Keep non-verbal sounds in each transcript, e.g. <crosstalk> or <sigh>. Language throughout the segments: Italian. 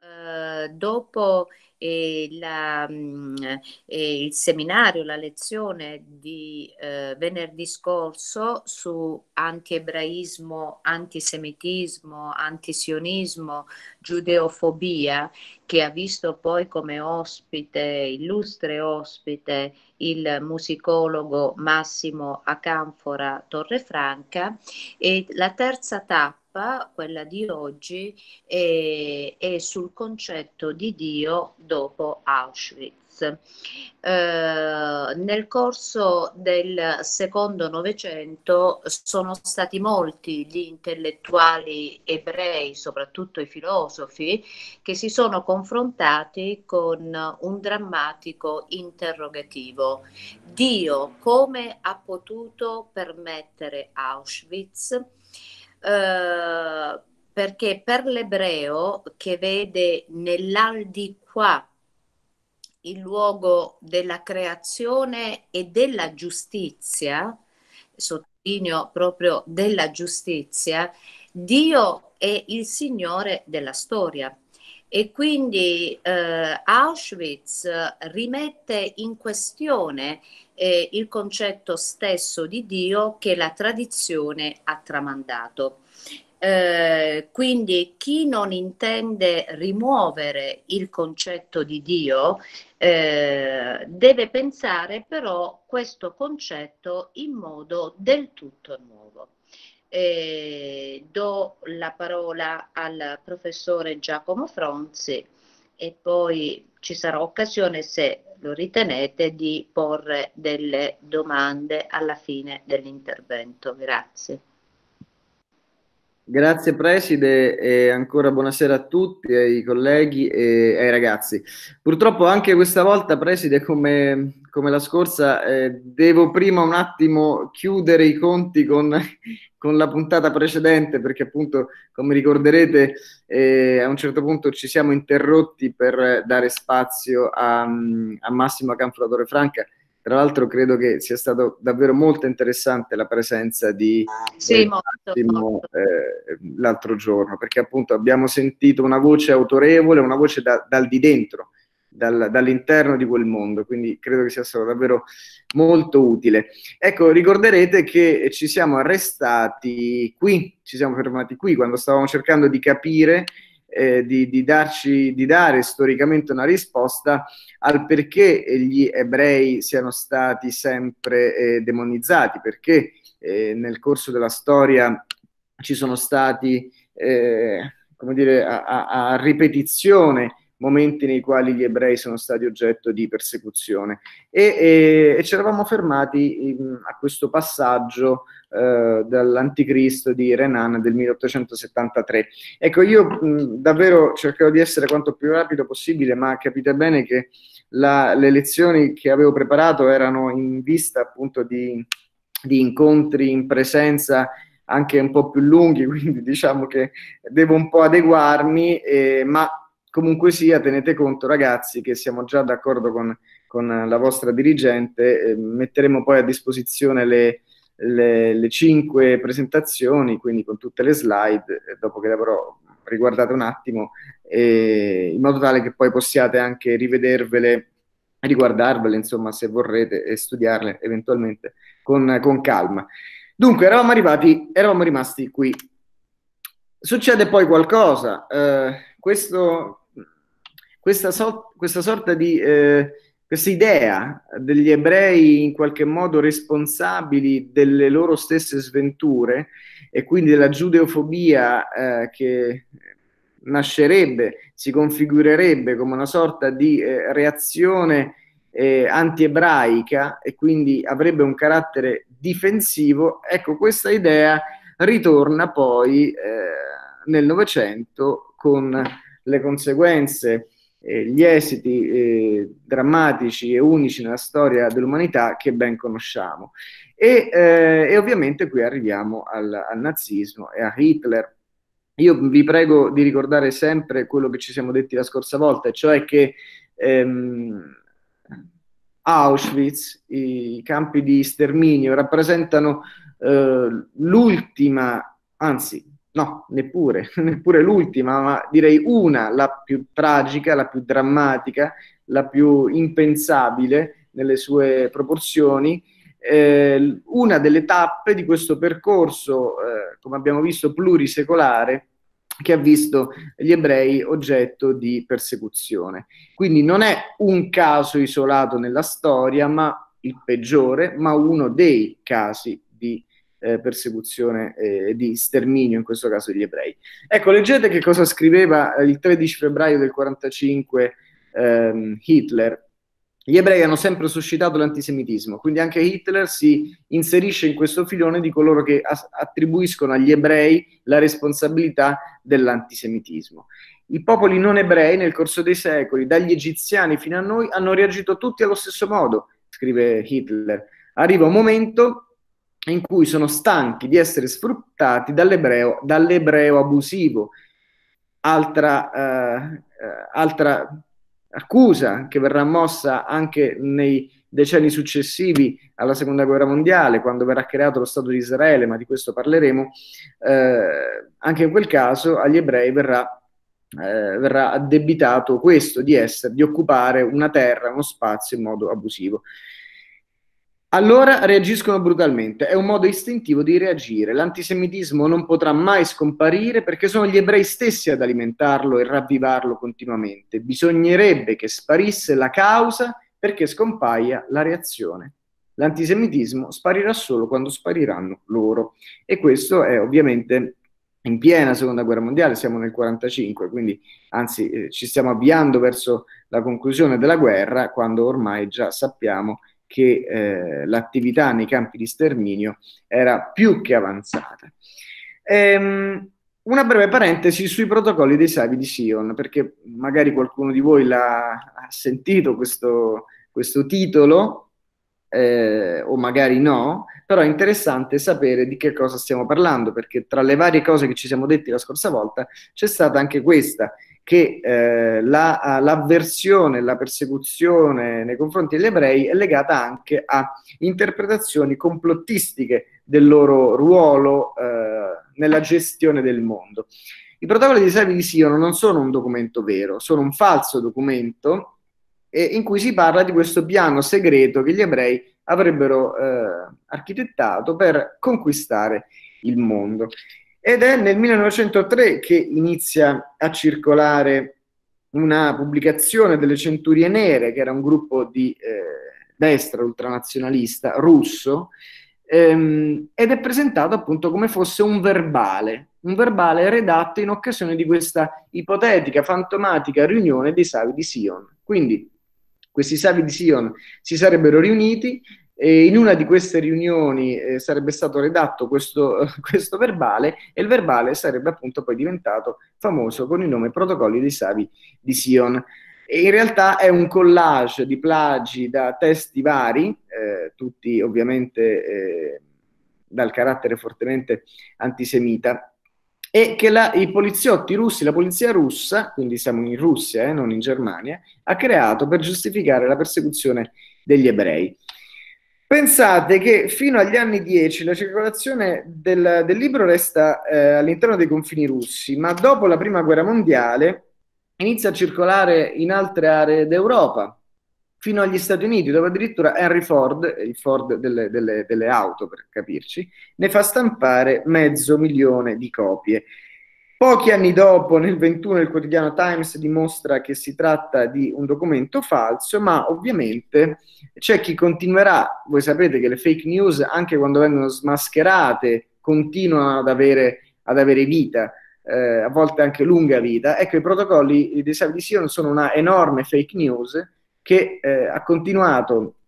eh, dopo eh, la, mh, mm, eh, il seminario, la lezione di eh, venerdì scorso su anti-ebraismo, antisemitismo, antisionismo, giudeofobia, che ha visto poi come ospite, illustre ospite, il musicologo Massimo Acanfora Torrefranca. E la terza tappa tappa, quella di oggi, è, è sul concetto di Dio dopo Auschwitz. Eh, nel corso del secondo Novecento sono stati molti gli intellettuali ebrei, soprattutto i filosofi, che si sono confrontati con un drammatico interrogativo. Dio come ha potuto permettere Auschwitz? Eh, perché per l'ebreo che vede nell'aldilà il luogo della creazione e della giustizia, sottolineo proprio della giustizia, Dio è il Signore della storia. E quindi eh, Auschwitz rimette in questione eh, il concetto stesso di Dio che la tradizione ha tramandato. Eh, quindi chi non intende rimuovere il concetto di Dio eh, deve pensare però questo concetto in modo del tutto nuovo. Eh, do la parola al professore Giacomo Fronzi e poi ci sarà occasione, se lo ritenete, di porre delle domande alla fine dell'intervento. Grazie. Grazie Preside e ancora buonasera a tutti, ai colleghi e ai ragazzi. Purtroppo anche questa volta, Preside, come, come la scorsa, eh, devo prima un attimo chiudere i conti con, con, la puntata precedente perché appunto, come ricorderete, eh, a un certo punto ci siamo interrotti per dare spazio a, a Massimo Canfratore Franca tra l'altro credo che sia stato davvero molto interessante la presenza di sì, eh, molto. Eh, l'altro giorno, perché appunto abbiamo sentito una voce autorevole, una voce da, dal di dentro, dal, dall'interno di quel mondo, quindi credo che sia stato davvero molto utile. Ecco, ricorderete che ci siamo arrestati qui, ci siamo fermati qui quando stavamo cercando di capire eh, di, di, darci, di dare storicamente una risposta al perché gli ebrei siano stati sempre eh, demonizzati, perché eh, nel corso della storia ci sono stati, eh, come dire, a, a, a ripetizione momenti nei quali gli ebrei sono stati oggetto di persecuzione. E, e, e ci eravamo fermati in, a questo passaggio eh, dall'Anticristo di Renan del 1873. Ecco, io mh, davvero cercherò di essere quanto più rapido possibile, ma capite bene che la, le lezioni che avevo preparato erano in vista appunto di, di incontri in presenza anche un po' più lunghi, <laughs> quindi diciamo che devo un po' adeguarmi, eh, ma comunque sia, tenete conto ragazzi che siamo già d'accordo con, con la vostra dirigente, eh, metteremo poi a disposizione le, le, le, cinque presentazioni, quindi con tutte le slide, eh, dopo che le avrò riguardate un attimo, eh, in modo tale che poi possiate anche rivedervele, riguardarvele, insomma, se vorrete, e studiarle eventualmente con, con calma. Dunque, eravamo arrivati, eravamo rimasti qui. Succede poi qualcosa. Eh, questo, questa, so, questa sorta di eh, questa idea degli ebrei in qualche modo responsabili delle loro stesse sventure e quindi della giudeofobia eh, che nascerebbe, si configurerebbe come una sorta di eh, reazione eh, anti-ebraica e quindi avrebbe un carattere difensivo, ecco questa idea ritorna poi eh, nel Novecento con le conseguenze, gli esiti eh, drammatici e unici nella storia dell'umanità che ben conosciamo. E, eh, e ovviamente qui arriviamo al, al, nazismo e a Hitler. Io vi prego di ricordare sempre quello che ci siamo detti la scorsa volta, cioè che ehm, Auschwitz, i campi di sterminio, rappresentano eh, l'ultima, anzi no, neppure, <laughs> neppure l'ultima, ma direi una, la più tragica, la più drammatica, la più impensabile nelle sue proporzioni, eh, una delle tappe di questo percorso, eh, come abbiamo visto, plurisecolare, che ha visto gli ebrei oggetto di persecuzione. Quindi non è un caso isolato nella storia, ma il peggiore, ma uno dei casi eh, persecuzione e eh, di sterminio, in questo caso degli ebrei. Ecco, leggete che cosa scriveva il 13 febbraio del 45 ehm, Hitler gli ebrei hanno sempre suscitato l'antisemitismo, quindi anche Hitler si inserisce in questo filone di coloro che attribuiscono agli ebrei la responsabilità dell'antisemitismo. I popoli non ebrei nel corso dei secoli, dagli egiziani fino a noi, hanno reagito tutti allo stesso modo, scrive Hitler. Arriva un momento in cui sono stanchi di essere sfruttati dall'ebreo, dall'ebreo abusivo. Altra, eh, eh altra accusa che verrà mossa anche nei decenni successivi alla seconda guerra mondiale, quando verrà creato lo Stato di Israele, ma di questo parleremo, eh, anche in quel caso agli ebrei verrà, eh, verrà addebitato questo di essere, di occupare una terra, uno spazio in modo abusivo. Allora reagiscono brutalmente, è un modo istintivo di reagire. L'antisemitismo non potrà mai scomparire perché sono gli ebrei stessi ad alimentarlo e ravvivarlo continuamente. Bisognerebbe che sparisse la causa perché scompaia la reazione. L'antisemitismo sparirà solo quando spariranno loro. E questo è ovviamente in piena seconda guerra mondiale, siamo nel 45, quindi anzi eh, ci stiamo avviando verso la conclusione della guerra, quando ormai già sappiamo che eh, l'attività nei campi di sterminio era più che avanzata. Ehm, una breve parentesi sui protocolli dei Savi di Sion, perché magari qualcuno di voi l'ha, ha sentito questo, questo titolo, eh, o magari no, però è interessante sapere di che cosa stiamo parlando, perché tra le varie cose che ci siamo detti la scorsa volta c'è stata anche questa, che eh, la, l'avversione, la persecuzione nei confronti degli ebrei è legata anche a interpretazioni complottistiche del loro ruolo eh, nella gestione del mondo. I protocolli di Savi di Sion non sono un documento vero, sono un falso documento eh, in cui si parla di questo piano segreto che gli ebrei avrebbero eh, architettato per conquistare il mondo. Ed è nel 1903 che inizia a circolare una pubblicazione delle Centurie Nere, che era un gruppo di eh, destra ultranazionalista russo, ehm, ed è presentato appunto come fosse un verbale, un verbale redatto in occasione di questa ipotetica, fantomatica riunione dei Savi di Sion. Quindi questi Savi di Sion si sarebbero riuniti e in una di queste riunioni eh, sarebbe stato redatto questo, <laughs> questo, verbale e il verbale sarebbe appunto poi diventato famoso con il nome Protocolli dei Savi di Sion. E in realtà è un collage di plagi da testi vari, eh, tutti ovviamente eh, dal carattere fortemente antisemita, e che la, i poliziotti russi, la polizia russa, quindi siamo in Russia, eh, non in Germania, ha creato per giustificare la persecuzione degli ebrei. Pensate che fino agli anni 10 la circolazione del, del libro resta eh, all'interno dei confini russi, ma dopo la prima guerra mondiale inizia a circolare in altre aree d'Europa, fino agli Stati Uniti, dove addirittura Henry Ford, il Ford delle, delle, delle auto per capirci, ne fa stampare mezzo milione di copie. Pochi anni dopo, nel 21, il quotidiano Times dimostra che si tratta di un documento falso, ma ovviamente c'è chi continuerà, voi sapete che le fake news, anche quando vengono smascherate, continuano ad avere, ad avere vita, eh, a volte anche lunga vita. Ecco, i protocolli di Sion sono una enorme fake news che eh, ha continuato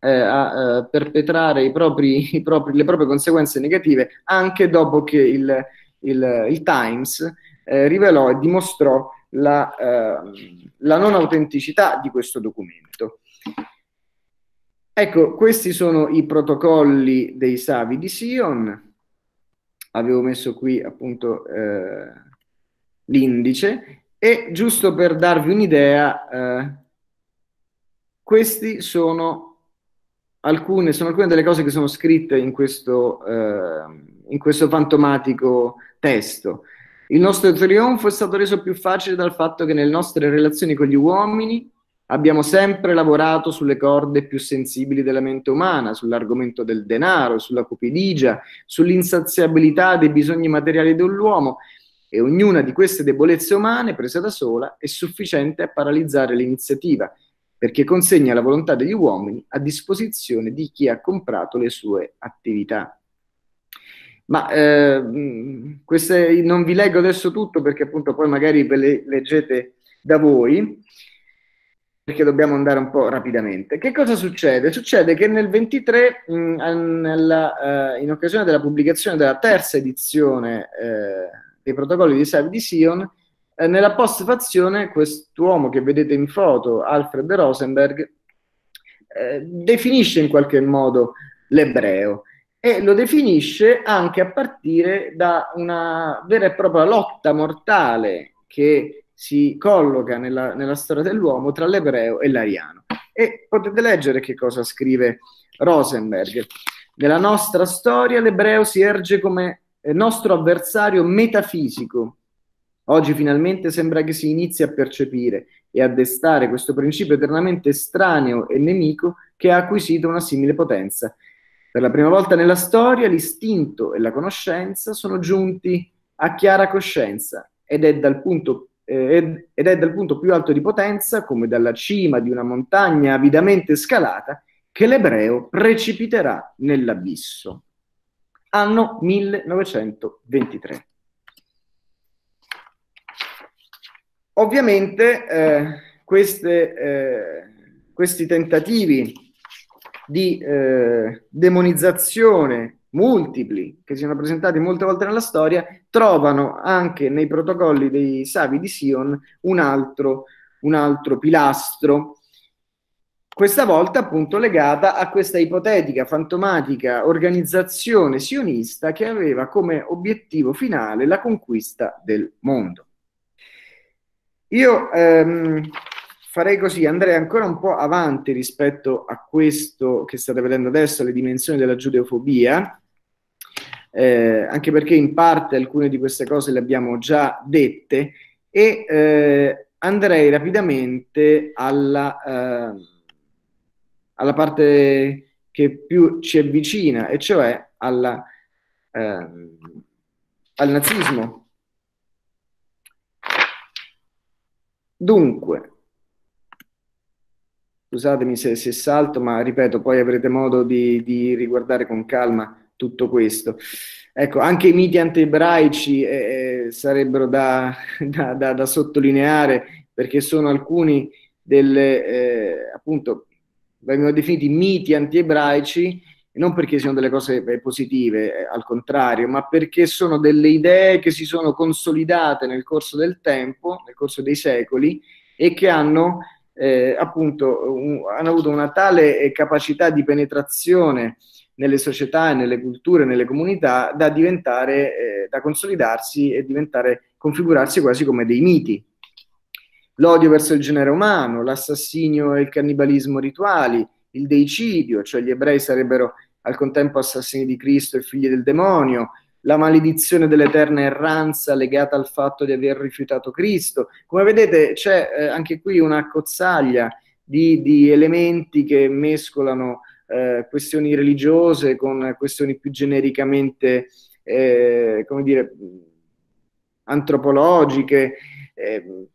eh, a eh, perpetrare i propri, i propri, le proprie conseguenze negative anche dopo che il il, il Times eh, rivelò e dimostrò la, eh, la non autenticità di questo documento. Ecco, questi sono i protocolli dei Savi di Sion. Avevo messo qui appunto eh, l'indice e giusto per darvi un'idea, eh, questi sono alcune, sono alcune delle cose che sono scritte in questo, eh, in questo fantomatico testo. Il nostro trionfo è stato reso più facile dal fatto che nelle nostre relazioni con gli uomini abbiamo sempre lavorato sulle corde più sensibili della mente umana, sull'argomento del denaro, sulla cupidigia, sull'insaziabilità dei bisogni materiali dell'uomo e ognuna di queste debolezze umane, presa da sola, è sufficiente a paralizzare l'iniziativa, perché consegna la volontà degli uomini a disposizione di chi ha comprato le sue attività. Ma eh, queste, non vi leggo adesso tutto perché appunto poi magari ve le leggete da voi, perché dobbiamo andare un po' rapidamente. Che cosa succede? Succede che nel 23, mh, nella, uh, in occasione della pubblicazione della terza edizione eh, dei protocolli di Savi di Sion, eh, nella postfazione quest'uomo che vedete in foto, Alfred Rosenberg, eh, definisce in qualche modo l'ebreo e lo definisce anche a partire da una vera e propria lotta mortale che si colloca nella, nella storia dell'uomo tra l'ebreo e l'ariano. E potete leggere che cosa scrive Rosenberg. Nella nostra storia l'ebreo si erge come nostro avversario metafisico. Oggi finalmente sembra che si inizi a percepire e a destare questo principio eternamente estraneo e nemico che ha acquisito una simile potenza per la prima volta nella storia l'istinto e la conoscenza sono giunti a chiara coscienza ed è dal punto eh, ed è dal punto più alto di potenza, come dalla cima di una montagna avidamente scalata, che l'ebreo precipiterà nell'abisso. Anno 1923. Ovviamente eh, queste, eh, questi tentativi di eh, demonizzazione multipli che si sono presentati molte volte nella storia, trovano anche nei protocolli dei Savi di Sion un altro, un altro pilastro, questa volta appunto legata a questa ipotetica, fantomatica organizzazione sionista che aveva come obiettivo finale la conquista del mondo. Io ehm, farei così, andrei ancora un po' avanti rispetto a questo che state vedendo adesso, le dimensioni della giudeofobia, eh, anche perché in parte alcune di queste cose le abbiamo già dette, e eh, andrei rapidamente alla, eh, alla, parte che più ci avvicina, e cioè alla, ehm, al nazismo. Dunque, Scusatemi se, se, salto, ma ripeto, poi avrete modo di, di riguardare con calma tutto questo. Ecco, anche i miti antiebraici eh, eh sarebbero da, <laughs> da, da, da, sottolineare perché sono alcuni delle, eh, appunto, vengono definiti miti antiebraici non perché siano delle cose eh, positive, eh, al contrario, ma perché sono delle idee che si sono consolidate nel corso del tempo, nel corso dei secoli e che hanno eh, appunto un, hanno avuto una tale eh, capacità di penetrazione nelle società, nelle culture, nelle comunità da diventare, eh, da consolidarsi e diventare, configurarsi quasi come dei miti. L'odio verso il genere umano, l'assassinio e il cannibalismo rituali, il deicidio, cioè gli ebrei sarebbero al contempo assassini di Cristo e figli del demonio, la maledizione dell'eterna erranza legata al fatto di aver rifiutato Cristo. Come vedete c'è eh, anche qui una cozzaglia di, di elementi che mescolano eh, questioni religiose con questioni più genericamente, eh, come dire, antropologiche. Eh,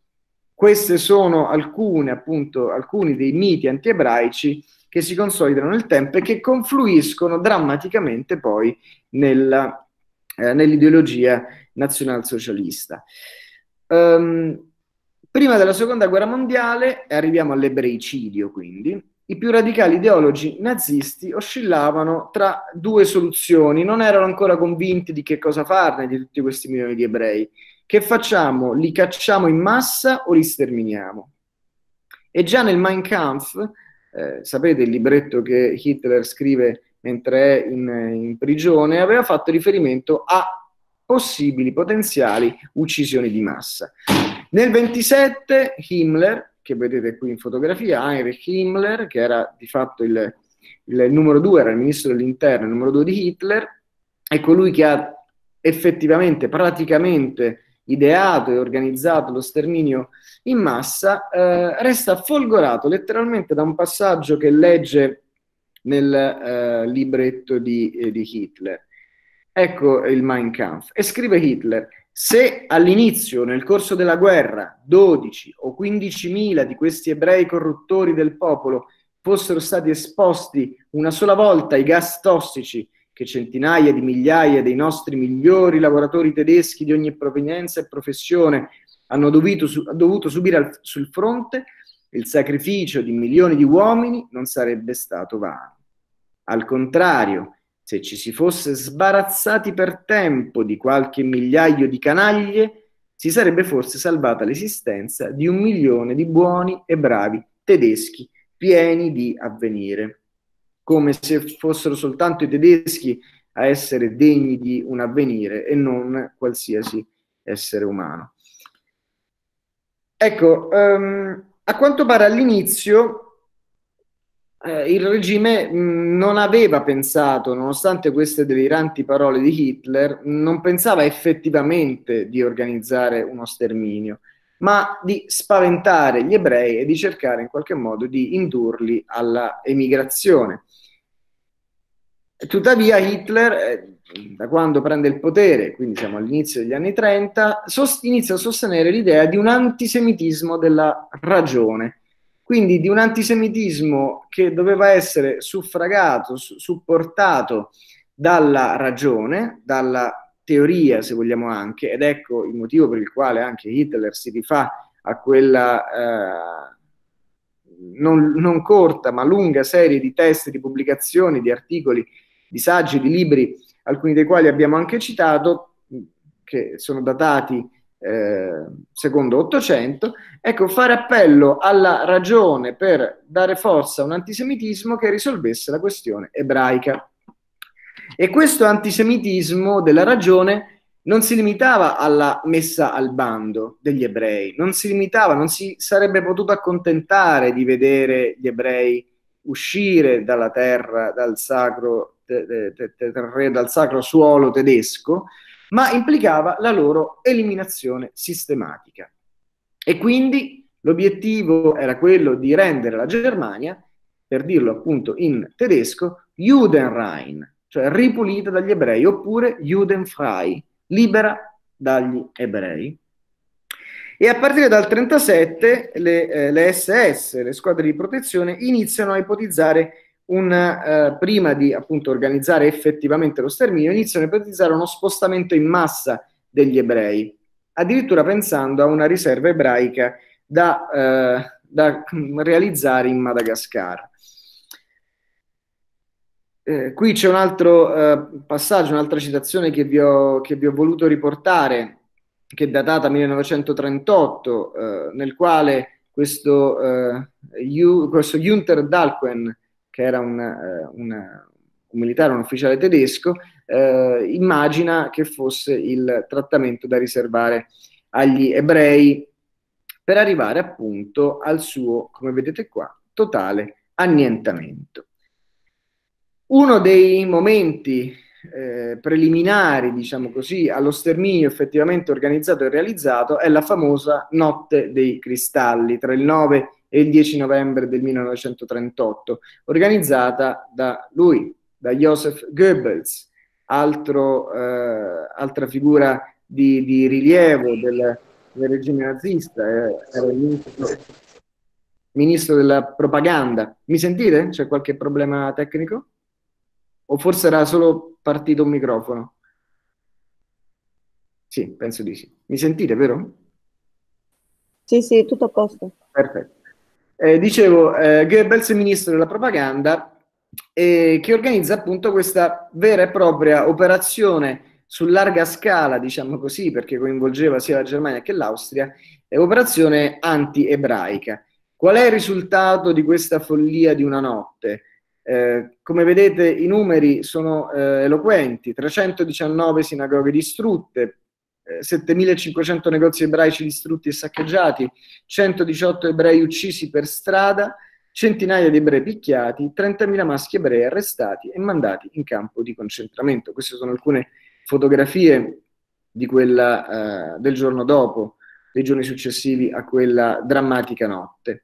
queste sono alcune, appunto, alcuni dei miti antiebraici che si consolidano nel tempo e che confluiscono drammaticamente poi nella eh, nell'ideologia nazionalsocialista. Um, prima della seconda guerra mondiale, arriviamo all'ebreicidio quindi, i più radicali ideologi nazisti oscillavano tra due soluzioni, non erano ancora convinti di che cosa farne di tutti questi milioni di ebrei. Che facciamo? Li cacciamo in massa o li sterminiamo? E già nel Mein Kampf, eh, sapete il libretto che Hitler scrive mentre è in, in prigione, aveva fatto riferimento a possibili, potenziali uccisioni di massa. Nel 27 Himmler, che vedete qui in fotografia, Heinrich Himmler, che era di fatto il, il numero due era il ministro dell'interno, il numero due di Hitler, è colui che ha effettivamente, praticamente ideato e organizzato lo sterminio in massa, eh, resta folgorato letteralmente da un passaggio che legge nel eh, libretto di, eh, di, Hitler. Ecco il Mein Kampf. E scrive Hitler, se all'inizio, nel corso della guerra, 12 o 15 mila di questi ebrei corruttori del popolo fossero stati esposti una sola volta ai gas tossici che centinaia di migliaia dei nostri migliori lavoratori tedeschi di ogni provenienza e professione hanno dovuto, su, dovuto subire al, sul fronte, il sacrificio di milioni di uomini non sarebbe stato vano. Al contrario, se ci si fosse sbarazzati per tempo di qualche migliaio di canaglie, si sarebbe forse salvata l'esistenza di un milione di buoni e bravi tedeschi pieni di avvenire come se fossero soltanto i tedeschi a essere degni di un avvenire e non qualsiasi essere umano. Ecco, um, a quanto pare all'inizio eh, il regime mh, non aveva pensato, nonostante queste deliranti parole di Hitler, non pensava effettivamente di organizzare uno sterminio, ma di spaventare gli ebrei e di cercare in qualche modo di indurli alla emigrazione. Tuttavia Hitler, eh, da quando prende il potere, quindi siamo all'inizio degli anni 30, sost- inizia a sostenere l'idea di un antisemitismo della ragione, quindi di un antisemitismo che doveva essere suffragato, su- supportato dalla ragione, dalla teoria, se vogliamo anche, ed ecco il motivo per il quale anche Hitler si rifà a quella eh, non, non corta ma lunga serie di testi, di pubblicazioni, di articoli di saggi, di libri, alcuni dei quali abbiamo anche citato, che sono datati eh, secondo 800, ecco, fare appello alla ragione per dare forza a un antisemitismo che risolvesse la questione ebraica. E questo antisemitismo della ragione non si limitava alla messa al bando degli ebrei, non si limitava, non si sarebbe potuto accontentare di vedere gli ebrei uscire dalla terra, dal sacro dal sacro suolo tedesco, ma implicava la loro eliminazione sistematica. E quindi l'obiettivo era quello di rendere la Germania, per dirlo appunto in tedesco, Judenrein, cioè ripulita dagli ebrei, oppure Judenfrei, libera dagli ebrei. E a partire dal 1937 le, eh, le SS, le squadre di protezione, iniziano a ipotizzare un, eh, prima di appunto organizzare effettivamente lo sterminio, iniziano a ipotizzare uno spostamento in massa degli ebrei, addirittura pensando a una riserva ebraica da, eh, da realizzare in Madagascar. Eh, qui c'è un altro eh, passaggio, un'altra citazione che vi, ho, che vi ho voluto riportare, che è datata 1938, eh, nel quale questo, uh, questo Günther Dalquen che era un, eh, un, un militare, un ufficiale tedesco, eh, immagina che fosse il trattamento da riservare agli ebrei per arrivare appunto al suo, come vedete qua, totale annientamento. Uno dei momenti eh, preliminari, diciamo così, allo sterminio effettivamente organizzato e realizzato è la famosa Notte dei Cristalli tra il 9 e il 10 novembre del 1938, organizzata da lui, da Joseph Goebbels, altro, eh, altra figura di, di rilievo del, del, regime nazista, eh, era il ministro, ministro della propaganda. Mi sentite? C'è qualche problema tecnico? O forse era solo partito un microfono? Sì, penso di sì. Mi sentite, vero? Sì, sì, tutto a posto. Perfetto. Eh, dicevo, eh, Goebbels è ministro della propaganda eh, che organizza appunto questa vera e propria operazione su larga scala, diciamo così, perché coinvolgeva sia la Germania che l'Austria, è operazione anti-ebraica. Qual è il risultato di questa follia di una notte? Eh, come vedete i numeri sono eh, eloquenti, 319 sinagoghe distrutte, 7.500 negozi ebraici distrutti e saccheggiati, 118 ebrei uccisi per strada, centinaia di ebrei picchiati, 30.000 maschi ebrei arrestati e mandati in campo di concentramento. Queste sono alcune fotografie quella, eh, del giorno dopo, dei giorni successivi a quella drammatica notte.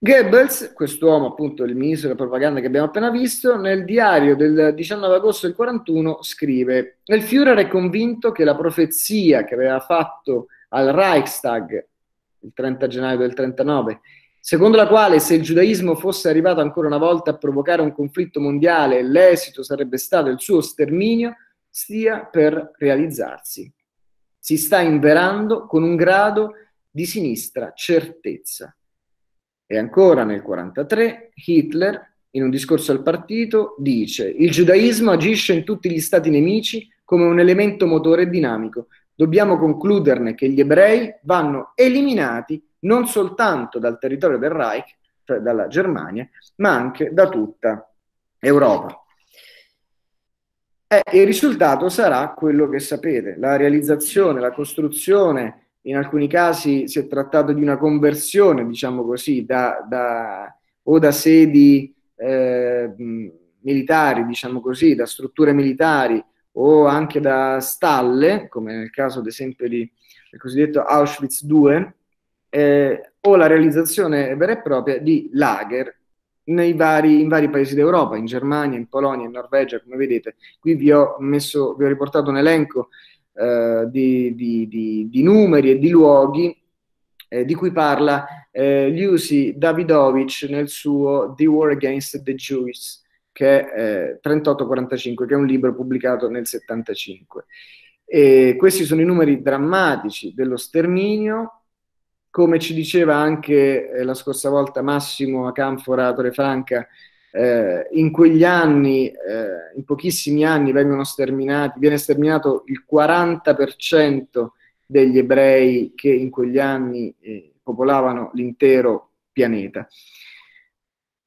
Goebbels, quest'uomo appunto il ministro della propaganda che abbiamo appena visto, nel diario del 19 agosto del 41 scrive il Führer è convinto che la profezia che aveva fatto al Reichstag il 30 gennaio del 39 secondo la quale se il giudaismo fosse arrivato ancora una volta a provocare un conflitto mondiale l'esito sarebbe stato il suo sterminio, stia per realizzarsi. Si sta inverando con un grado di sinistra certezza. E ancora nel 1943 Hitler, in un discorso al partito, dice il giudaismo agisce in tutti gli stati nemici come un elemento motore dinamico. Dobbiamo concluderne che gli ebrei vanno eliminati non soltanto dal territorio del Reich, cioè dalla Germania, ma anche da tutta Europa. E il risultato sarà quello che sapete, la realizzazione, la costruzione in alcuni casi si è trattato di una conversione, diciamo così, da, da, o da sedi eh, militari, diciamo così, da strutture militari o anche da stalle, come nel caso ad esempio di, del cosiddetto Auschwitz II, eh, o la realizzazione vera e propria di lager nei vari, in vari paesi d'Europa, in Germania, in Polonia, in Norvegia, come vedete. Qui vi ho, messo, vi ho riportato un elenco eh, di, di, di, di, numeri e di luoghi eh, di cui parla eh, Lucy Davidovich nel suo The War Against the Jews, che è 3845, che è un libro pubblicato nel 75. E questi sono i numeri drammatici dello sterminio, come ci diceva anche eh, la scorsa volta Massimo Acanfora Torre Franca, eh, in quegli anni, eh, in pochissimi anni, vengono sterminati, viene sterminato il 40% degli ebrei che in quegli anni eh, popolavano l'intero pianeta.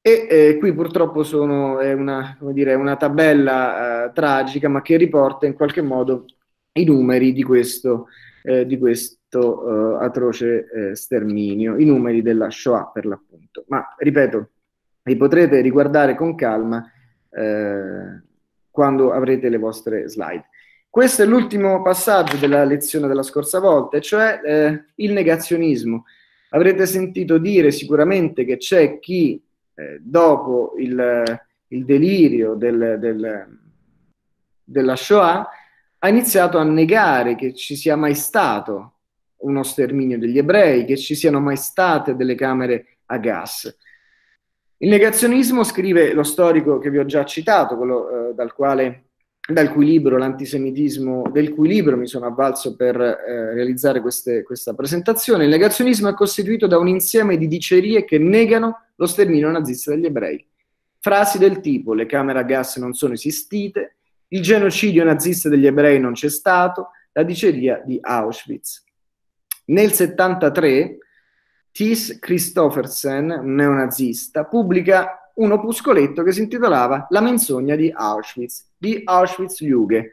E eh, qui purtroppo sono, è una, dire, una tabella eh, tragica, ma che riporta in qualche modo i numeri di questo, eh, di questo atroce sterminio, i numeri della Shoah per l'appunto. Ma ripeto, li potrete riguardare con calma eh, quando avrete le vostre slide. Questo è l'ultimo passaggio della lezione della scorsa volta, cioè eh, il negazionismo. Avrete sentito dire sicuramente che c'è chi eh, dopo il, il delirio del, del, della Shoah ha iniziato a negare che ci sia mai stato uno sterminio degli ebrei, che ci siano mai state delle camere a gas. Il negazionismo, scrive lo storico che vi ho già citato, quello eh, dal, quale, dal cui libro l'antisemitismo, del cui libro mi sono avvalso per eh, realizzare queste, questa presentazione, il negazionismo è costituito da un insieme di dicerie che negano lo sterminio nazista degli ebrei. Frasi del tipo le camere a gas non sono esistite, il genocidio nazista degli ebrei non c'è stato, la diceria di Auschwitz. Nel 73 Tis Christoffersen, un neonazista, pubblica un opuscoletto che si intitolava La menzogna di Auschwitz, di Auschwitz-Lüge.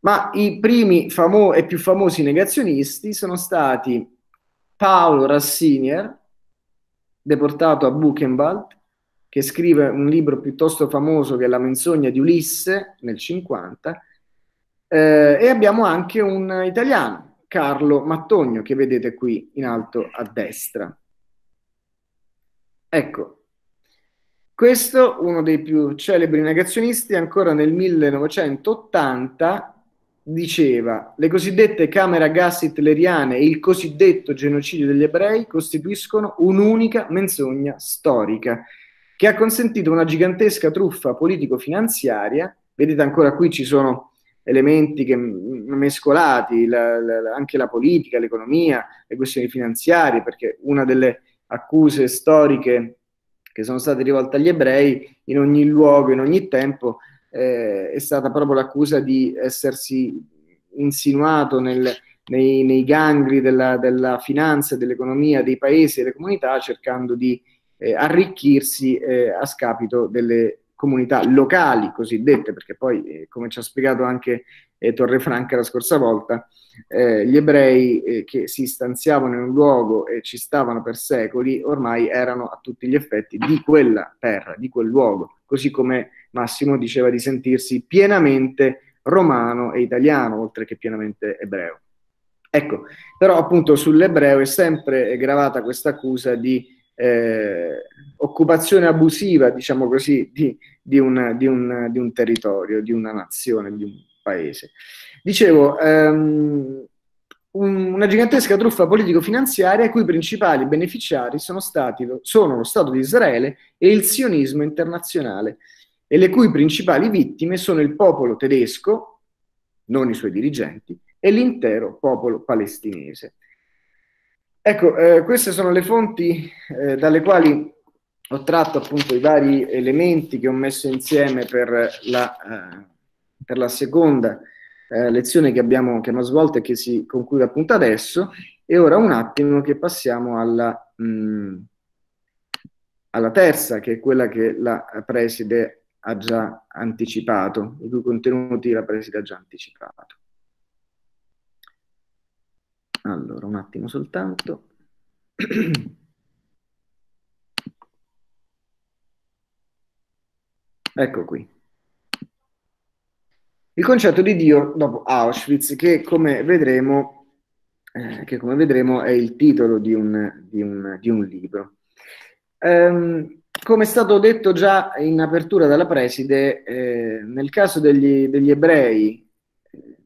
Ma i primi famo- e più famosi negazionisti sono stati Paolo Rassinier, deportato a Buchenwald, che scrive un libro piuttosto famoso che è La menzogna di Ulisse nel 50, eh, e abbiamo anche un italiano, Carlo Mattogno che vedete qui in alto a destra. Ecco, questo, uno dei più celebri negazionisti, ancora nel 1980 diceva le cosiddette camere a gas hitleriane e il cosiddetto genocidio degli ebrei costituiscono un'unica menzogna storica che ha consentito una gigantesca truffa politico-finanziaria. Vedete ancora qui ci sono elementi che, mescolati, la, la, anche la politica, l'economia, le questioni finanziarie, perché una delle accuse storiche che sono state rivolte agli ebrei in ogni luogo, in ogni tempo, eh, è stata proprio l'accusa di essersi insinuato nel, nei, nei, gangli della, della, finanza dell'economia dei paesi e delle comunità cercando di eh, arricchirsi eh, a scapito delle comunità locali cosiddette, perché poi, eh, come ci ha spiegato anche eh, Torrefranca la scorsa volta, eh, gli ebrei eh, che si stanziavano in un luogo e ci stavano per secoli, ormai erano a tutti gli effetti di quella terra, di quel luogo, così come Massimo diceva di sentirsi pienamente romano e italiano, oltre che pienamente ebreo. Ecco, però appunto sull'ebreo è sempre gravata questa accusa di eh, occupazione abusiva, diciamo così, di, di, un, di, un, di, un, territorio, di una nazione, di un paese. Dicevo, ehm, un, una gigantesca truffa politico-finanziaria i cui principali beneficiari sono, stati, sono lo Stato di Israele e il sionismo internazionale, e le cui principali vittime sono il popolo tedesco, non i suoi dirigenti, e l'intero popolo palestinese. Ecco, eh, queste sono le fonti eh, dalle quali ho tratto appunto i vari elementi che ho messo insieme per la, eh, per la seconda eh, lezione che abbiamo, che abbiamo svolto e che si conclude appunto adesso. E ora un attimo che passiamo alla, mh, mm, alla terza, che è quella che la preside ha già anticipato, i cui contenuti la preside ha già anticipato. Allora, un attimo soltanto. <clears throat> Ecco qui. Il concetto di Dio dopo Auschwitz, che come vedremo, eh, che come vedremo è il titolo di un, di un, di un libro. Um, come è stato detto già in apertura dalla preside, eh, nel caso degli, degli ebrei, eh,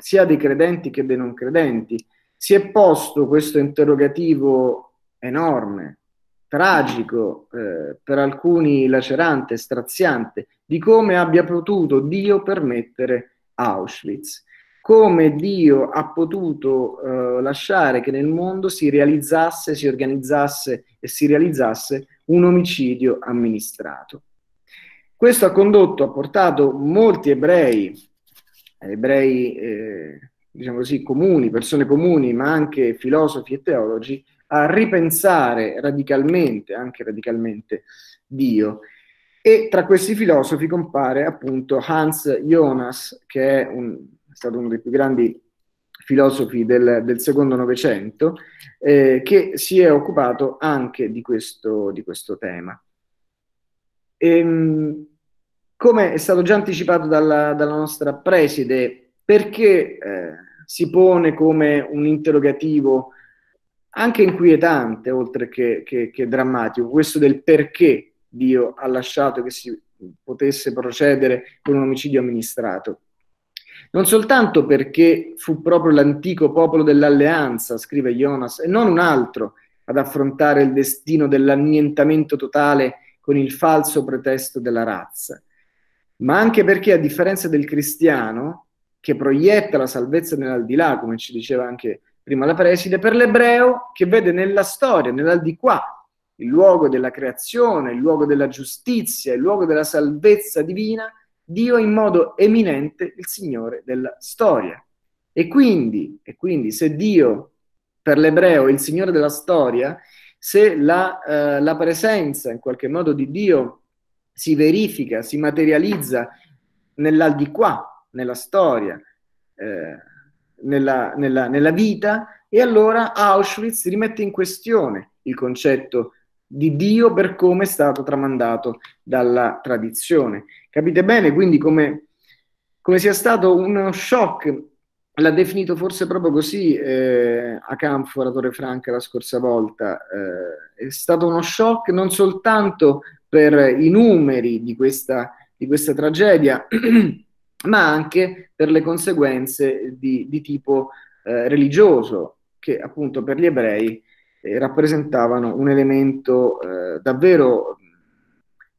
sia dei credenti che dei non credenti, si è posto questo interrogativo enorme, tragico, eh, per alcuni lacerante, straziante, di come abbia potuto Dio permettere Auschwitz, come Dio ha potuto eh, lasciare che nel mondo si realizzasse, si organizzasse e si realizzasse un omicidio amministrato. Questo ha condotto, ha portato molti ebrei, ebrei eh, diciamo così, comuni, persone comuni, ma anche filosofi e teologi, a ripensare radicalmente, anche radicalmente, Dio. E tra questi filosofi compare appunto Hans Jonas, che è, un, è stato uno dei più grandi filosofi del, del secondo Novecento, eh, che si è occupato anche di questo, di questo tema. E, ehm, come è stato già anticipato dalla, dalla nostra preside, perché eh, si pone come un interrogativo anche inquietante, oltre che, che, che drammatico, questo del perché Dio ha lasciato che si potesse procedere con un omicidio amministrato. Non soltanto perché fu proprio l'antico popolo dell'alleanza, scrive Jonas, e non un altro ad affrontare il destino dell'annientamento totale con il falso pretesto della razza, ma anche perché, a differenza del cristiano, che proietta la salvezza nell'aldilà, come ci diceva anche prima la preside, per l'ebreo che vede nella storia, nell'aldilà, il luogo della creazione, il luogo della giustizia, il luogo della salvezza divina, Dio in modo eminente il Signore della storia. E quindi, e quindi se Dio per l'ebreo è il Signore della storia, se la, eh, la presenza in qualche modo di Dio si verifica, si materializza nell'aldilà, nella storia, eh, nella, nella, nella vita, e allora Auschwitz rimette in questione il concetto di Dio per come è stato tramandato dalla tradizione. Capite bene quindi come, come sia stato uno shock, l'ha definito forse proprio così eh, a Campo, oratore Franca, la scorsa volta, eh, è stato uno shock non soltanto per i numeri di questa, di questa tragedia, <clears throat> ma anche per le conseguenze di, di tipo eh, religioso, che appunto per gli ebrei eh, rappresentavano un elemento eh, davvero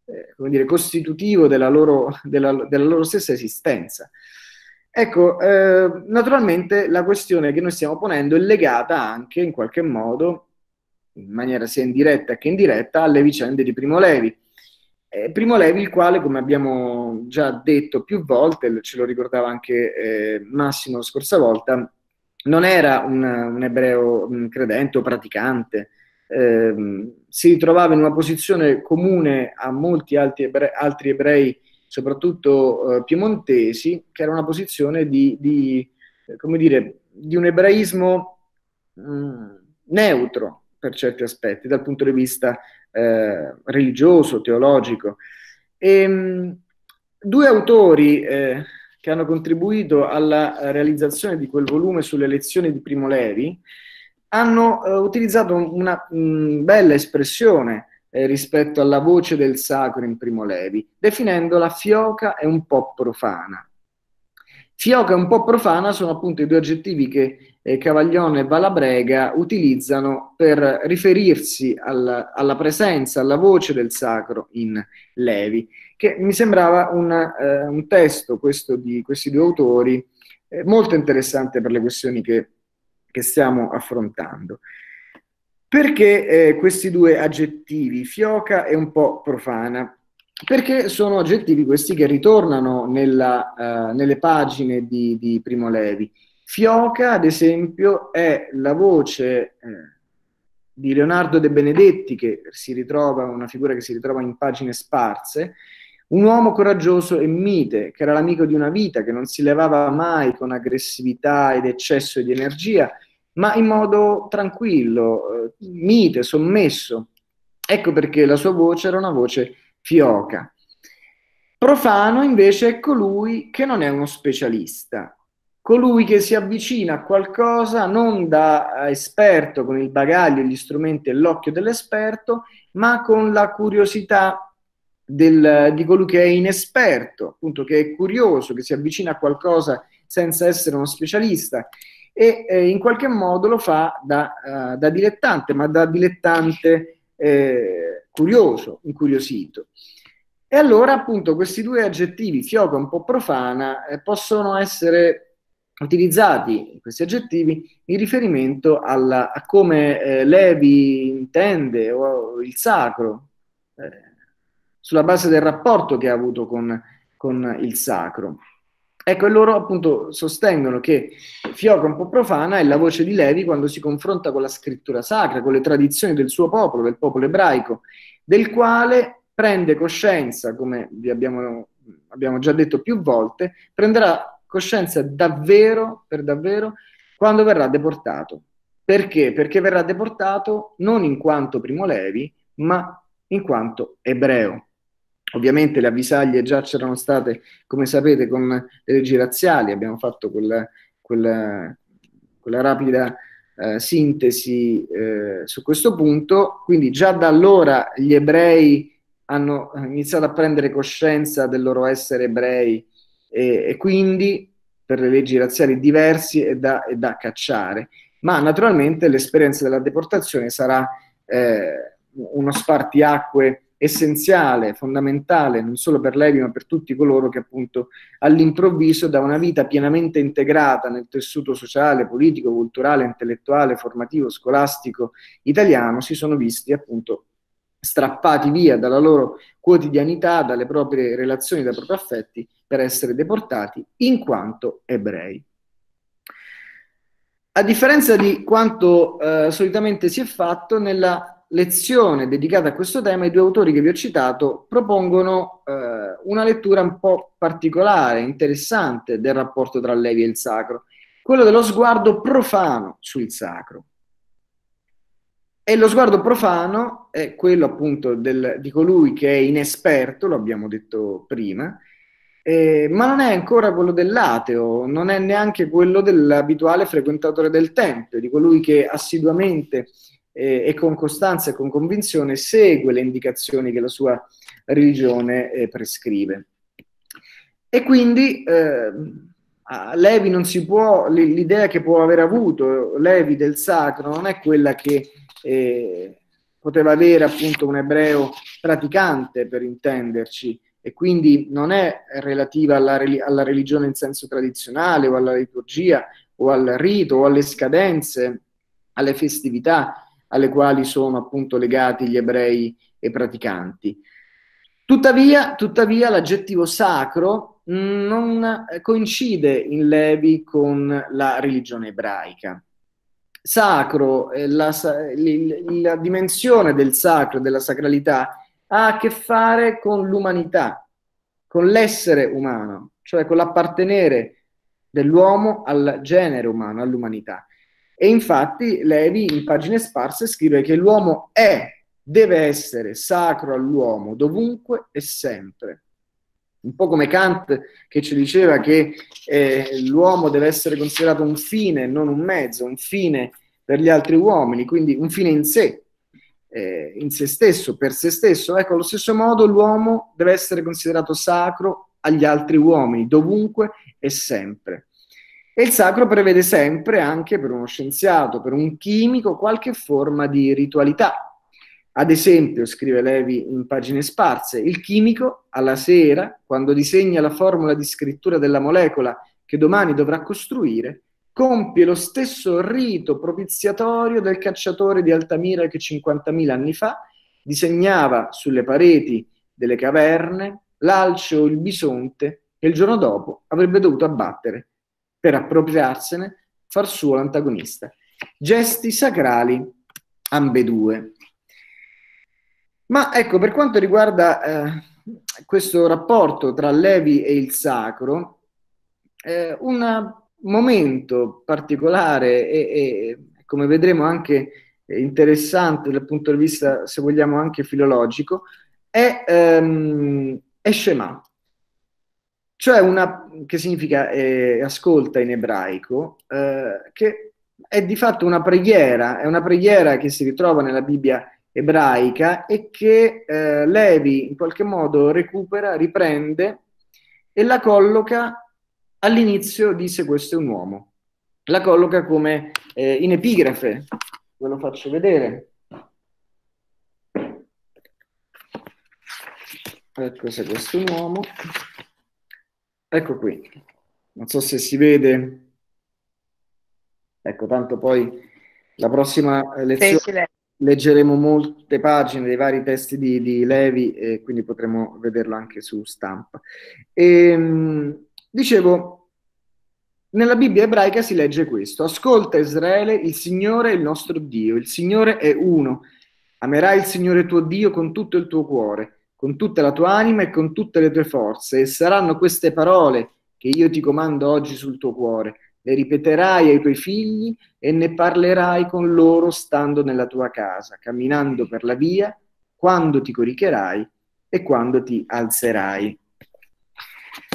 eh, come dire, costitutivo della loro, della, della loro stessa esistenza. Ecco, eh, naturalmente la questione che noi stiamo ponendo è legata anche in qualche modo, in maniera sia indiretta che indiretta, alle vicende di Primo Levi eh, Primo Levi, il quale, come abbiamo già detto più volte, ce lo ricordava anche eh, Massimo la scorsa volta, non era un, un ebreo un credente o praticante, ehm, si ritrovava in una posizione comune a molti altri ebrei, altri ebrei soprattutto eh, piemontesi, che era una posizione di, di, come dire, di un ebraismo mh, mm, neutro per certi aspetti, dal punto di vista eh, religioso, teologico. E, ehm, due autori eh, che hanno contribuito alla realizzazione di quel volume sulle lezioni di Primo Levi hanno eh, utilizzato una mh, bella espressione eh, rispetto alla voce del sacro in Primo Levi, definendola fioca e un po' profana. Fioca e un po' profana sono appunto i due aggettivi che Cavaglione e Valabrega utilizzano per riferirsi al, alla presenza, alla voce del sacro in Levi, che mi sembrava una, eh, un testo, di questi due autori, eh, molto interessante per le questioni che, che stiamo affrontando. Perché eh, questi due aggettivi, fioca e un po' profana? Perché sono aggettivi questi che ritornano nella, uh, nelle pagine di, di, Primo Levi. Fioca, ad esempio, è la voce eh, di Leonardo De Benedetti, che si ritrova, una figura che si ritrova in pagine sparse, un uomo coraggioso e mite, che era l'amico di una vita, che non si levava mai con aggressività ed eccesso di energia, ma in modo tranquillo, eh, mite, sommesso. Ecco perché la sua voce era una voce fioca. Profano invece è colui che non è uno specialista, colui che si avvicina a qualcosa non da esperto con il bagaglio, gli strumenti e l'occhio dell'esperto, ma con la curiosità del, di colui che è inesperto, appunto che è curioso, che si avvicina a qualcosa senza essere uno specialista e eh, in qualche modo lo fa da, uh, da dilettante, ma da dilettante eh, curioso, incuriosito. E allora appunto questi due aggettivi, fioca un po' profana, eh, possono essere utilizzati, questi aggettivi, in riferimento alla, a come eh, Levi intende o il sacro, eh, sulla base del rapporto che ha avuto con, con il sacro. Ecco, e loro appunto sostengono che Fioca un po' profana è la voce di Levi quando si confronta con la scrittura sacra, con le tradizioni del suo popolo, del popolo ebraico, del quale prende coscienza, come vi abbiamo, abbiamo già detto più volte, prenderà coscienza davvero, per davvero, quando verrà deportato. Perché? Perché verrà deportato non in quanto primo Levi, ma in quanto ebreo. Ovviamente le avvisaglie già c'erano state, come sapete, con le leggi razziali, abbiamo fatto quella, quella, quella rapida eh, sintesi eh, su questo punto, quindi già da allora gli ebrei hanno iniziato a prendere coscienza del loro essere ebrei e, e quindi per le leggi razziali diversi è da, è da cacciare, ma naturalmente l'esperienza della deportazione sarà eh, uno spartiacque essenziale, fondamentale, non solo per Levi, ma per tutti coloro che appunto all'improvviso da una vita pienamente integrata nel tessuto sociale, politico, culturale, intellettuale, formativo, scolastico italiano, si sono visti appunto strappati via dalla loro quotidianità, dalle proprie relazioni, dai propri affetti, per essere deportati in quanto ebrei. A differenza di quanto eh, solitamente si è fatto nella lezione dedicata a questo tema, i due autori che vi ho citato propongono eh, una lettura un po' particolare, interessante del rapporto tra Levi e il sacro, quello dello sguardo profano sul sacro. E lo sguardo profano è quello appunto del, di colui che è inesperto, lo abbiamo detto prima, eh, ma non è ancora quello dell'ateo, non è neanche quello dell'abituale frequentatore del tempio, di colui che assiduamente eh, e con costanza e con convinzione segue le indicazioni che la sua religione eh, prescrive. E quindi eh, Levi non si può, l'idea che può aver avuto Levi del sacro non è quella che eh, poteva avere appunto un ebreo praticante per intenderci e quindi non è relativa alla, alla religione in senso tradizionale o alla liturgia o al rito o alle scadenze, alle festività, alle quali sono appunto legati gli ebrei e praticanti. Tuttavia, tuttavia l'aggettivo sacro non coincide in Levi con la religione ebraica. Sacro, eh, la, la, dimensione del sacro, della sacralità, ha a che fare con l'umanità, con l'essere umano, cioè con l'appartenere dell'uomo al genere umano, all'umanità. E infatti Levi in pagine sparse scrive che l'uomo è, deve essere sacro all'uomo dovunque e sempre. Un po' come Kant che ci diceva che eh, l'uomo deve essere considerato un fine, non un mezzo, un fine per gli altri uomini, quindi un fine in sé, eh, in se stesso, per se stesso. Ecco, allo stesso modo l'uomo deve essere considerato sacro agli altri uomini, dovunque e sempre. E il sacro prevede sempre, anche per uno scienziato, per un chimico, qualche forma di ritualità. Ad esempio, scrive Levi in pagine sparse, il chimico alla sera, quando disegna la formula di scrittura della molecola che domani dovrà costruire, compie lo stesso rito propiziatorio del cacciatore di Altamira che 50.000 anni fa disegnava sulle pareti delle caverne l'alce o il bisonte che il giorno dopo avrebbe dovuto abbattere per appropriarsene, far suo l'antagonista. Gesti sacrali, ambedue. Ma ecco, per quanto riguarda eh, questo rapporto tra Levi e il sacro, eh, un momento particolare e, e, come vedremo anche interessante dal punto di vista, se vogliamo, anche filologico, è, ehm, è cioè una che significa eh, ascolta in ebraico, eh, che è di fatto una preghiera, è una preghiera che si ritrova nella Bibbia ebraica e che eh, Levi in qualche modo recupera, riprende e la colloca all'inizio di Se questo è un uomo. La colloca come eh, in epigrafe, ve lo faccio vedere. Ecco se questo è un uomo. Ecco qui, non so se si vede. Ecco, tanto poi la prossima lezione leggeremo molte pagine dei vari testi di, di Levi e quindi potremo vederlo anche su stampa. E, ehm, dicevo, nella Bibbia ebraica si legge questo: Ascolta Israele, il Signore è il nostro Dio, il Signore è uno. Amerai il Signore tuo Dio con tutto il tuo cuore con tutta la tua anima e con tutte le tue forze, e saranno queste parole che io ti comando oggi sul tuo cuore. Le ripeterai ai tuoi figli e ne parlerai con loro stando nella tua casa, camminando per la via, quando ti coricherai e quando ti alzerai.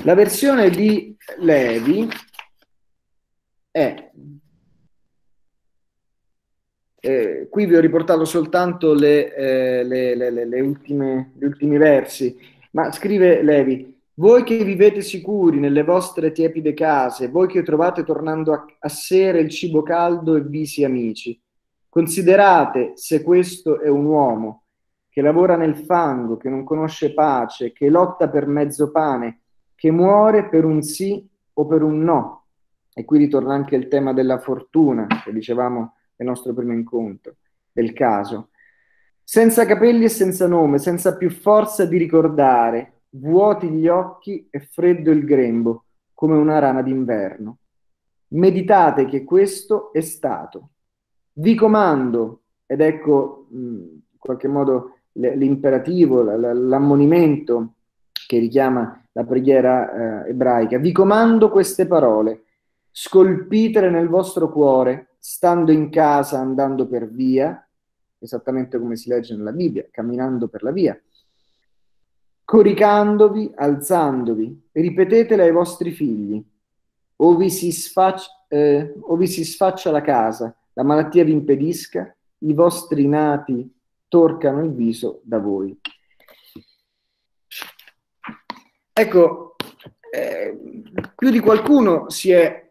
La versione di Levi è eh, qui vi ho riportato soltanto le, eh, le, le, le ultime, gli ultimi versi, ma scrive Levi, voi che vivete sicuri nelle vostre tiepide case, voi che trovate tornando a, a sera il cibo caldo e visi amici, considerate se questo è un uomo che lavora nel fango, che non conosce pace, che lotta per mezzo pane, che muore per un sì o per un no. E qui ritorna anche il tema della fortuna, che dicevamo nel nostro primo incontro, del caso. Senza capelli e senza nome, senza più forza di ricordare, vuoti gli occhi e freddo il grembo, come una rana d'inverno. Meditate che questo è stato. Vi comando, ed ecco in qualche modo l'imperativo, l'ammonimento che richiama la preghiera eh, ebraica, vi comando queste parole, scolpitele nel vostro cuore, stando in casa, andando per via, esattamente come si legge nella Bibbia, camminando per la via, coricandovi, alzandovi, ripetetele ai vostri figli, o vi si sfaccia, eh, o vi si sfaccia la casa, la malattia vi impedisca, i vostri nati torcano il viso da voi. Ecco, eh, più di qualcuno si è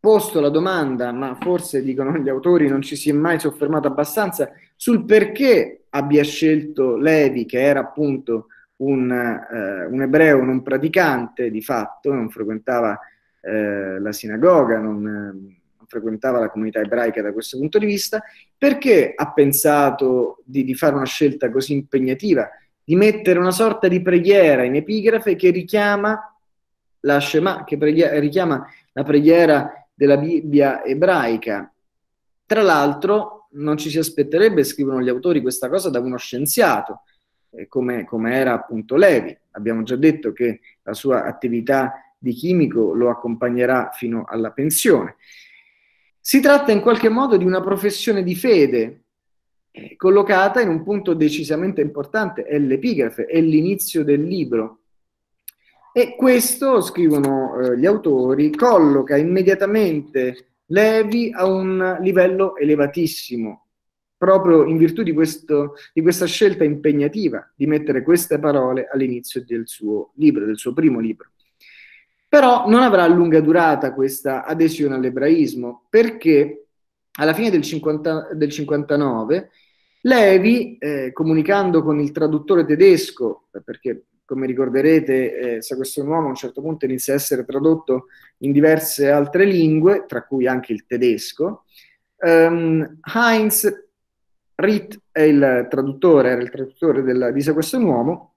posto la domanda, ma forse dicono gli autori non ci si è mai soffermato abbastanza, sul perché abbia scelto Levi, che era appunto un, eh, un ebreo non praticante di fatto, non frequentava eh, la sinagoga, non, frequentava la comunità ebraica da questo punto di vista, perché ha pensato di, di fare una scelta così impegnativa, di mettere una sorta di preghiera in epigrafe che richiama la Shema, che preghiera, richiama la preghiera della Bibbia ebraica. Tra l'altro, non ci si aspetterebbe, scrivono gli autori, questa cosa da uno scienziato, come, come era appunto Levi. Abbiamo già detto che la sua attività di chimico lo accompagnerà fino alla pensione. Si tratta in qualche modo di una professione di fede, eh, collocata in un punto decisamente importante, è l'epigrafe, è l'inizio del libro. E questo, scrivono eh, gli autori, colloca immediatamente Levi a un livello elevatissimo, proprio in virtù di, questo, di questa scelta impegnativa di mettere queste parole all'inizio del suo libro, del suo primo libro. Però non avrà lunga durata questa adesione all'ebraismo, perché alla fine del, 50, del 59 Levi, eh, comunicando con il traduttore tedesco, perché come ricorderete, eh, Se questo è un uomo a un certo punto inizia a essere tradotto in diverse altre lingue, tra cui anche il tedesco, um, Heinz Ritt è il traduttore, era il traduttore del, di Se questo uomo,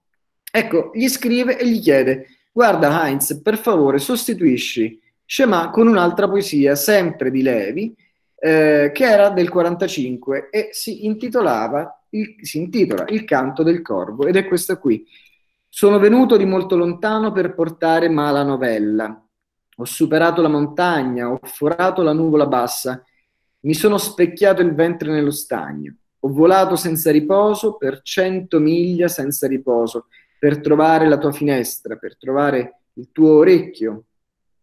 ecco, gli scrive e gli chiede Guarda Heinz, per favore sostituisci Shema con un'altra poesia, sempre di Levi, eh, che era del 45 e si intitolava, il, si intitola Il canto del corvo ed è questa qui. Sono venuto di molto lontano per portare mala novella. Ho superato la montagna, ho forato la nuvola bassa, mi sono specchiato il ventre nello stagno. Ho volato senza riposo per cento miglia senza riposo per trovare la tua finestra, per trovare il tuo orecchio,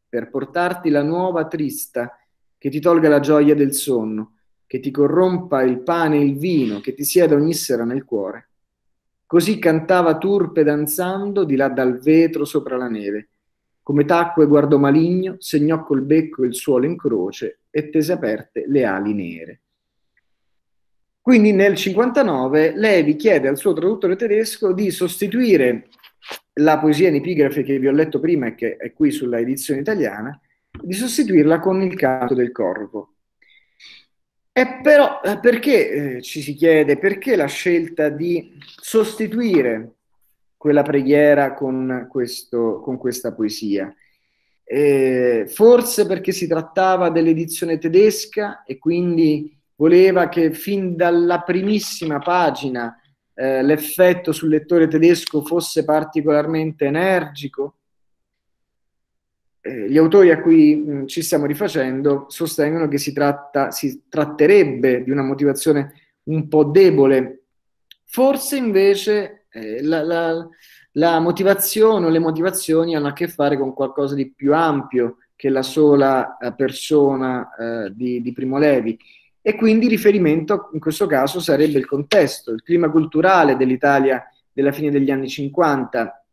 per portarti la nuova trista che ti tolga la gioia del sonno, che ti corrompa il pane e il vino, che ti sieda ogni sera nel cuore. Così cantava turpe danzando di là dal vetro sopra la neve. Come tacque guardò maligno, segnò col becco il suolo in croce e tese aperte le ali nere. Quindi nel 59 Levi chiede al suo traduttore tedesco di sostituire la poesia in epigrafe che vi ho letto prima e che è qui sulla edizione italiana, di sostituirla con il canto del corvo. E però eh, perché eh, ci si chiede perché la scelta di sostituire quella preghiera con, questo, con questa poesia? Eh, forse perché si trattava dell'edizione tedesca e quindi voleva che fin dalla primissima pagina eh, l'effetto sul lettore tedesco fosse particolarmente energico. Eh, gli autori a cui mh, mm, ci stiamo rifacendo sostengono che si, tratta, si tratterebbe di una motivazione un po' debole. Forse invece eh, la, la, la motivazione o le motivazioni hanno a che fare con qualcosa di più ampio che la sola eh, persona eh, di, di Primo Levi e quindi riferimento in questo caso sarebbe il contesto, il clima culturale dell'Italia della fine degli anni 50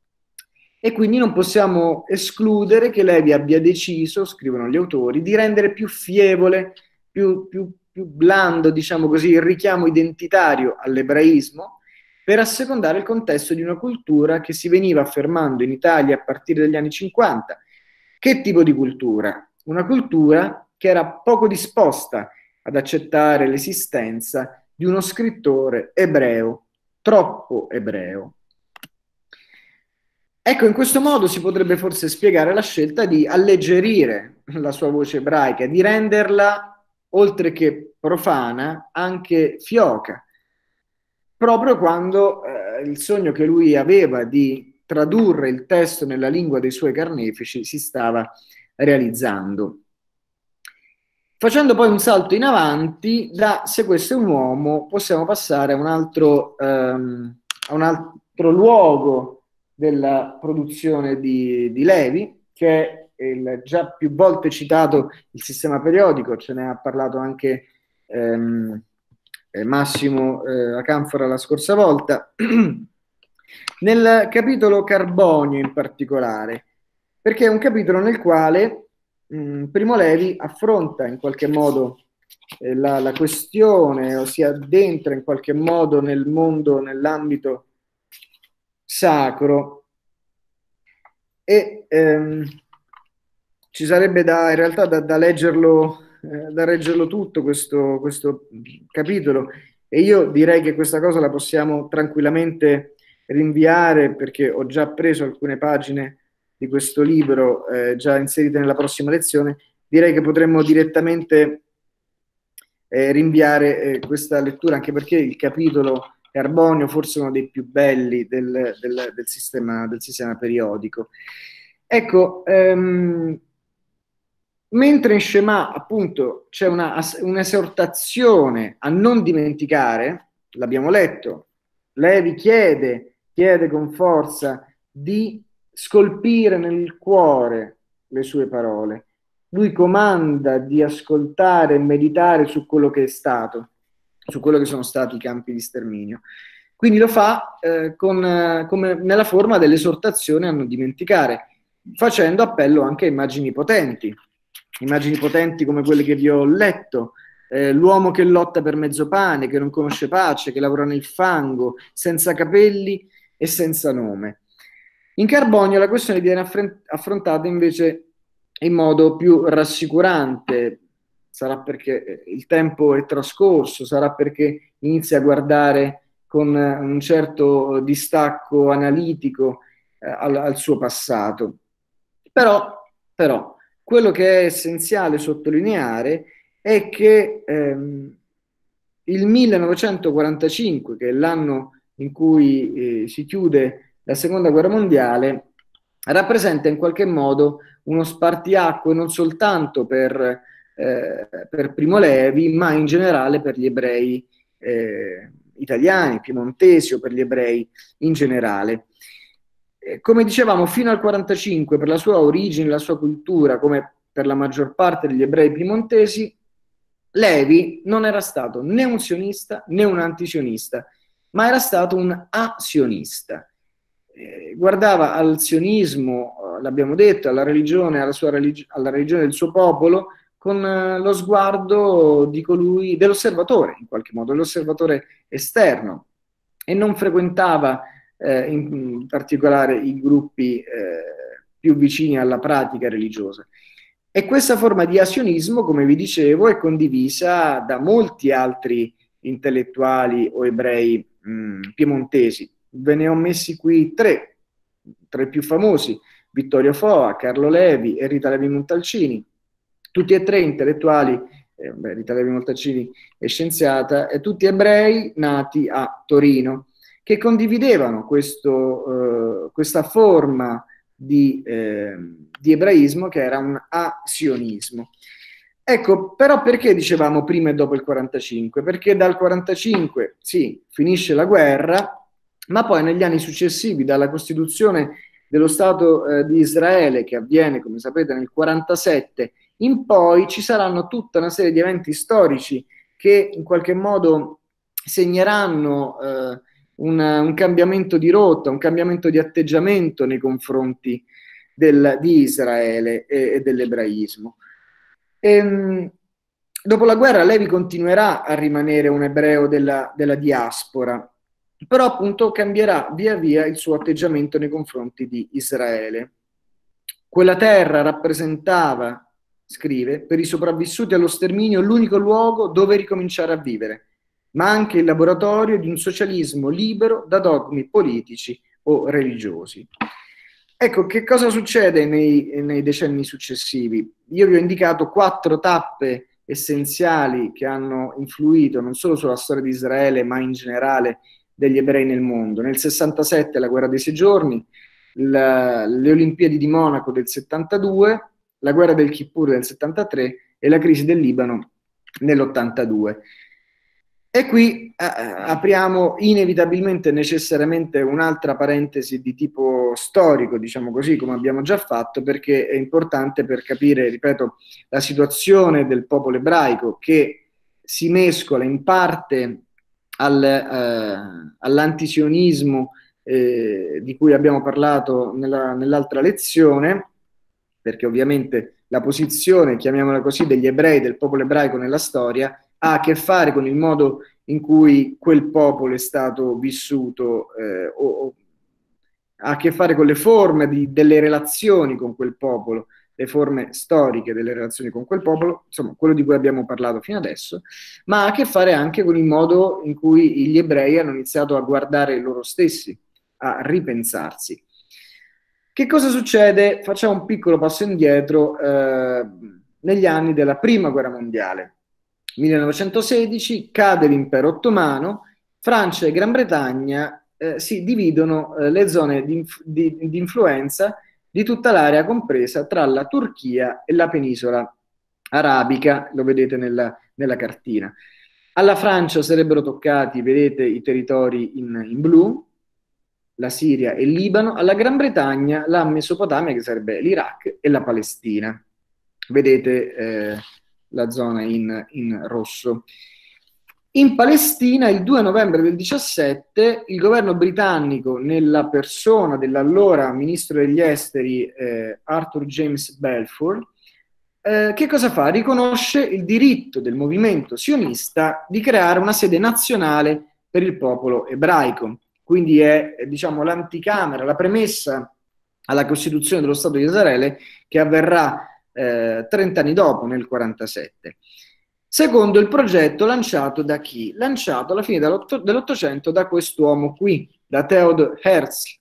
e quindi non possiamo escludere che Levi abbia deciso, scrivono gli autori, di rendere più fievole, più, più, più blando, diciamo così, il richiamo identitario all'ebraismo per assecondare il contesto di una cultura che si veniva affermando in Italia a partire dagli anni 50. Che tipo di cultura? Una cultura che era poco disposta ad accettare l'esistenza di uno scrittore ebreo, troppo ebreo. Ecco, in questo modo si potrebbe forse spiegare la scelta di alleggerire la sua voce ebraica, di renderla, oltre che profana, anche fioca, proprio quando eh, il sogno che lui aveva di tradurre il testo nella lingua dei suoi carnefici si stava realizzando. Facendo poi un salto in avanti, da se questo è un uomo, possiamo passare a un altro, ehm, a un altro luogo della produzione di, di Levi, che è il già più volte citato il sistema periodico, ce ne ha parlato anche ehm, eh, Massimo eh, Acanfora la scorsa volta, <clears throat> nel capitolo Carbonio in particolare, perché è un capitolo nel quale Mm, Primo Levi affronta in qualche modo eh, la, la, questione o si addentra in qualche modo nel mondo, nell'ambito sacro. E ehm, ci sarebbe da, in realtà da, da leggerlo, eh, da leggerlo tutto questo, questo capitolo. E io direi che questa cosa la possiamo tranquillamente rinviare perché ho già preso alcune pagine di questo libro eh, già inserite nella prossima lezione, direi che potremmo direttamente eh, rinviare eh, questa lettura, anche perché il capitolo Carbonio forse uno dei più belli del, del, del, sistema, del sistema, periodico. Ecco, ehm, mentre in Shema appunto c'è una, un'esortazione a non dimenticare, l'abbiamo letto, Levi chiede, chiede con forza di scolpire nel cuore le sue parole. Lui comanda di ascoltare e meditare su quello che è stato, su quello che sono stati i campi di sterminio. Quindi lo fa eh, con, eh, come nella forma dell'esortazione a non dimenticare, facendo appello anche a immagini potenti, immagini potenti come quelle che vi ho letto, eh, l'uomo che lotta per mezzo pane, che non conosce pace, che lavora nel fango, senza capelli e senza nome. In Carbonio la questione viene affrontata invece in modo più rassicurante, sarà perché eh, il tempo è trascorso, sarà perché inizia a guardare con un certo distacco analitico eh, al, al, suo passato. Però, però, quello che è essenziale sottolineare è che ehm, il 1945, che è l'anno in cui eh, si chiude la seconda guerra mondiale rappresenta in qualche modo uno spartiacque non soltanto per, eh, per Primo Levi, ma in generale per gli ebrei eh, italiani, piemontesi o per gli ebrei in generale. Eh, come dicevamo, fino al 1945, per la sua origine, la sua cultura, come per la maggior parte degli ebrei piemontesi, Levi non era stato né un sionista né un antisionista, ma era stato un asionista eh, guardava al sionismo, eh, l'abbiamo detto, alla religione, alla, religi- alla religione del suo popolo, con eh, lo sguardo di colui, dell'osservatore, in qualche modo, dell'osservatore esterno, e non frequentava eh, in, particolare i gruppi più vicini alla pratica religiosa. E questa forma di asionismo, come vi dicevo, è condivisa da molti altri intellettuali o ebrei mh, piemontesi, Ve ne ho messi qui tre, tra i più famosi, Vittorio Foa, Carlo Levi e Rita Levi Montalcini, tutti e tre intellettuali, eh, beh, Rita Levi Montalcini è scienziata, e tutti ebrei nati a Torino, che condividevano questo, eh, questa forma di, eh, di, ebraismo che era un asionismo. Ecco, però perché dicevamo prima e dopo il 45? Perché dal 45, sì, finisce la guerra, ma poi negli anni successivi, dalla Costituzione dello Stato eh, di Israele, che avviene, come sapete, nel 47, in poi ci saranno tutta una serie di eventi storici che in qualche modo segneranno eh, un, un, cambiamento di rotta, un cambiamento di atteggiamento nei confronti del, di Israele e, e dell'ebraismo. E, ehm, dopo la guerra Levi continuerà a rimanere un ebreo della, della diaspora, però appunto cambierà via via il suo atteggiamento nei confronti di Israele. Quella terra rappresentava, scrive, per i sopravvissuti allo sterminio l'unico luogo dove ricominciare a vivere, ma anche il laboratorio di un socialismo libero da dogmi politici o religiosi. Ecco, che cosa succede nei, nei decenni successivi? Io vi ho indicato quattro tappe essenziali che hanno influito non solo sulla storia di Israele, ma in generale degli ebrei nel mondo. Nel 67 la guerra dei sei giorni, la, le Olimpiadi di Monaco del 72, la guerra del Kippur del 73 e la crisi del Libano nell'82. E qui eh, apriamo inevitabilmente, necessariamente, un'altra parentesi di tipo storico, diciamo così, come abbiamo già fatto, perché è importante per capire, ripeto, la situazione del popolo ebraico che si mescola in parte al, eh, all'antisionismo eh, di cui abbiamo parlato nella, nell'altra lezione, perché ovviamente la posizione, chiamiamola così, degli ebrei, del popolo ebraico nella storia, ha a che fare con il modo in cui quel popolo è stato vissuto eh, o, ha a che fare con le forme di, delle relazioni con quel popolo le forme storiche delle relazioni con quel popolo, insomma quello di cui abbiamo parlato fino adesso, ma ha a che fare anche con il modo in cui gli ebrei hanno iniziato a guardare loro stessi, a ripensarsi. Che cosa succede? Facciamo un piccolo passo indietro eh, negli anni della prima guerra mondiale. 1916 cade l'impero ottomano, Francia e Gran Bretagna eh, si dividono eh, le zone di, di, di, influenza di tutta l'area compresa tra la Turchia e la penisola arabica, lo vedete nella, nella cartina. Alla Francia sarebbero toccati, vedete, i territori in, in blu, la Siria e il Libano, alla Gran Bretagna la Mesopotamia, che sarebbe l'Iraq e la Palestina. Vedete eh, la zona in, in rosso. In Palestina, il 2 novembre del 17, il governo britannico, nella persona dell'allora ministro degli esteri eh, Arthur James Balfour, eh, che cosa fa? Riconosce il diritto del movimento sionista di creare una sede nazionale per il popolo ebraico. Quindi è, diciamo, l'anticamera, la premessa alla Costituzione dello Stato di Israele che avverrà eh, 30 anni dopo, nel 47. Secondo il progetto lanciato da chi? Lanciato alla fine dell'Ottocento da quest'uomo qui, da Theodor Herzl,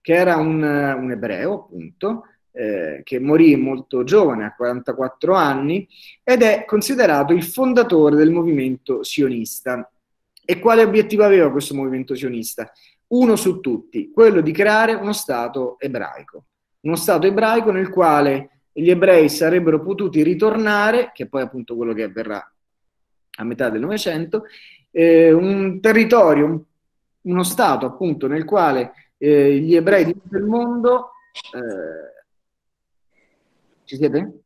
che era un, un ebreo, appunto, eh, che morì molto giovane, a 44 anni, ed è considerato il fondatore del movimento sionista. E quale obiettivo aveva questo movimento sionista? Uno su tutti, quello di creare uno Stato ebraico. Uno Stato ebraico nel quale gli ebrei sarebbero potuti ritornare, che è poi appunto quello che avverrà a metà del Novecento, eh, un territorio, un, uno Stato appunto nel quale eh, gli ebrei di tutto il mondo... Eh, ci siete?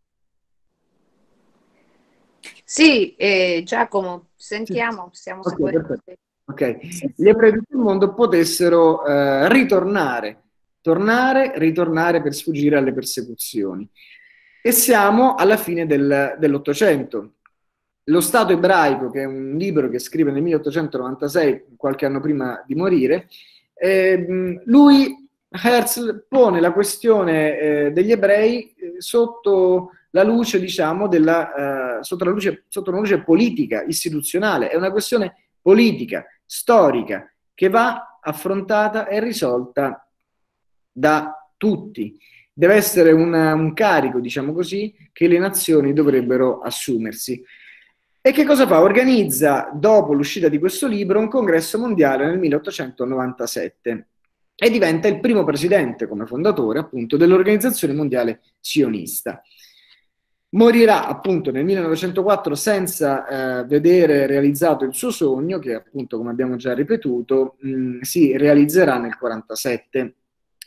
Sì, eh, Giacomo, sentiamo, stiamo okay, seguendo. Ok, gli ebrei di tutto il mondo potessero eh, ritornare, tornare, ritornare per sfuggire alle persecuzioni. E siamo alla fine del, dell'Ottocento. Lo Stato ebraico, che è un libro che scrive nel 1896, qualche anno prima di morire, eh, lui, Herzl, pone la questione eh, degli ebrei eh, sotto la luce, diciamo, della, eh, sotto, la luce, sotto una luce politica, istituzionale. È una questione politica, storica, che va affrontata e risolta da tutti deve essere una, un carico, diciamo così, che le nazioni dovrebbero assumersi. E che cosa fa? Organizza, dopo l'uscita di questo libro, un congresso mondiale nel 1897 e diventa il primo presidente, come fondatore, appunto, dell'Organizzazione Mondiale Sionista. Morirà appunto nel 1904 senza eh, vedere realizzato il suo sogno, che appunto, come abbiamo già ripetuto, mh, si realizzerà nel 1947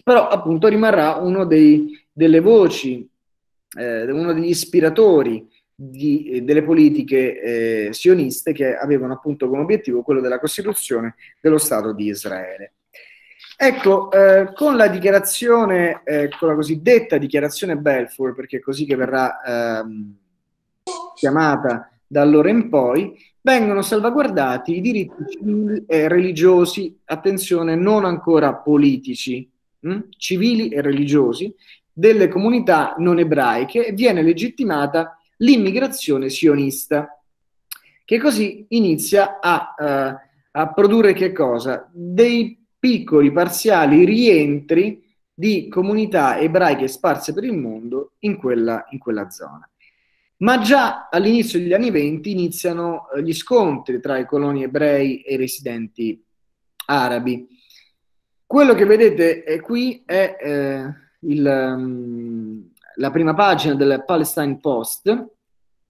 però appunto rimarrà uno dei, delle voci, eh, uno degli ispiratori di, eh, delle politiche eh, sioniste che avevano appunto come obiettivo quello della costituzione dello Stato di Israele. Ecco, eh, con la dichiarazione, eh, con la cosiddetta dichiarazione Balfour, perché è così che verrà ehm, chiamata da allora in poi, vengono salvaguardati i diritti civili e religiosi, attenzione, non ancora politici, mh, hm, civili e religiosi delle comunità non ebraiche e viene legittimata l'immigrazione sionista, che così inizia a, uh, a produrre che cosa? Dei piccoli parziali rientri di comunità ebraiche sparse per il mondo in quella, in quella zona. Ma già all'inizio degli anni venti iniziano uh, gli scontri tra i coloni ebrei e i residenti arabi quello che vedete qui è eh, il, um, la prima pagina del Palestine Post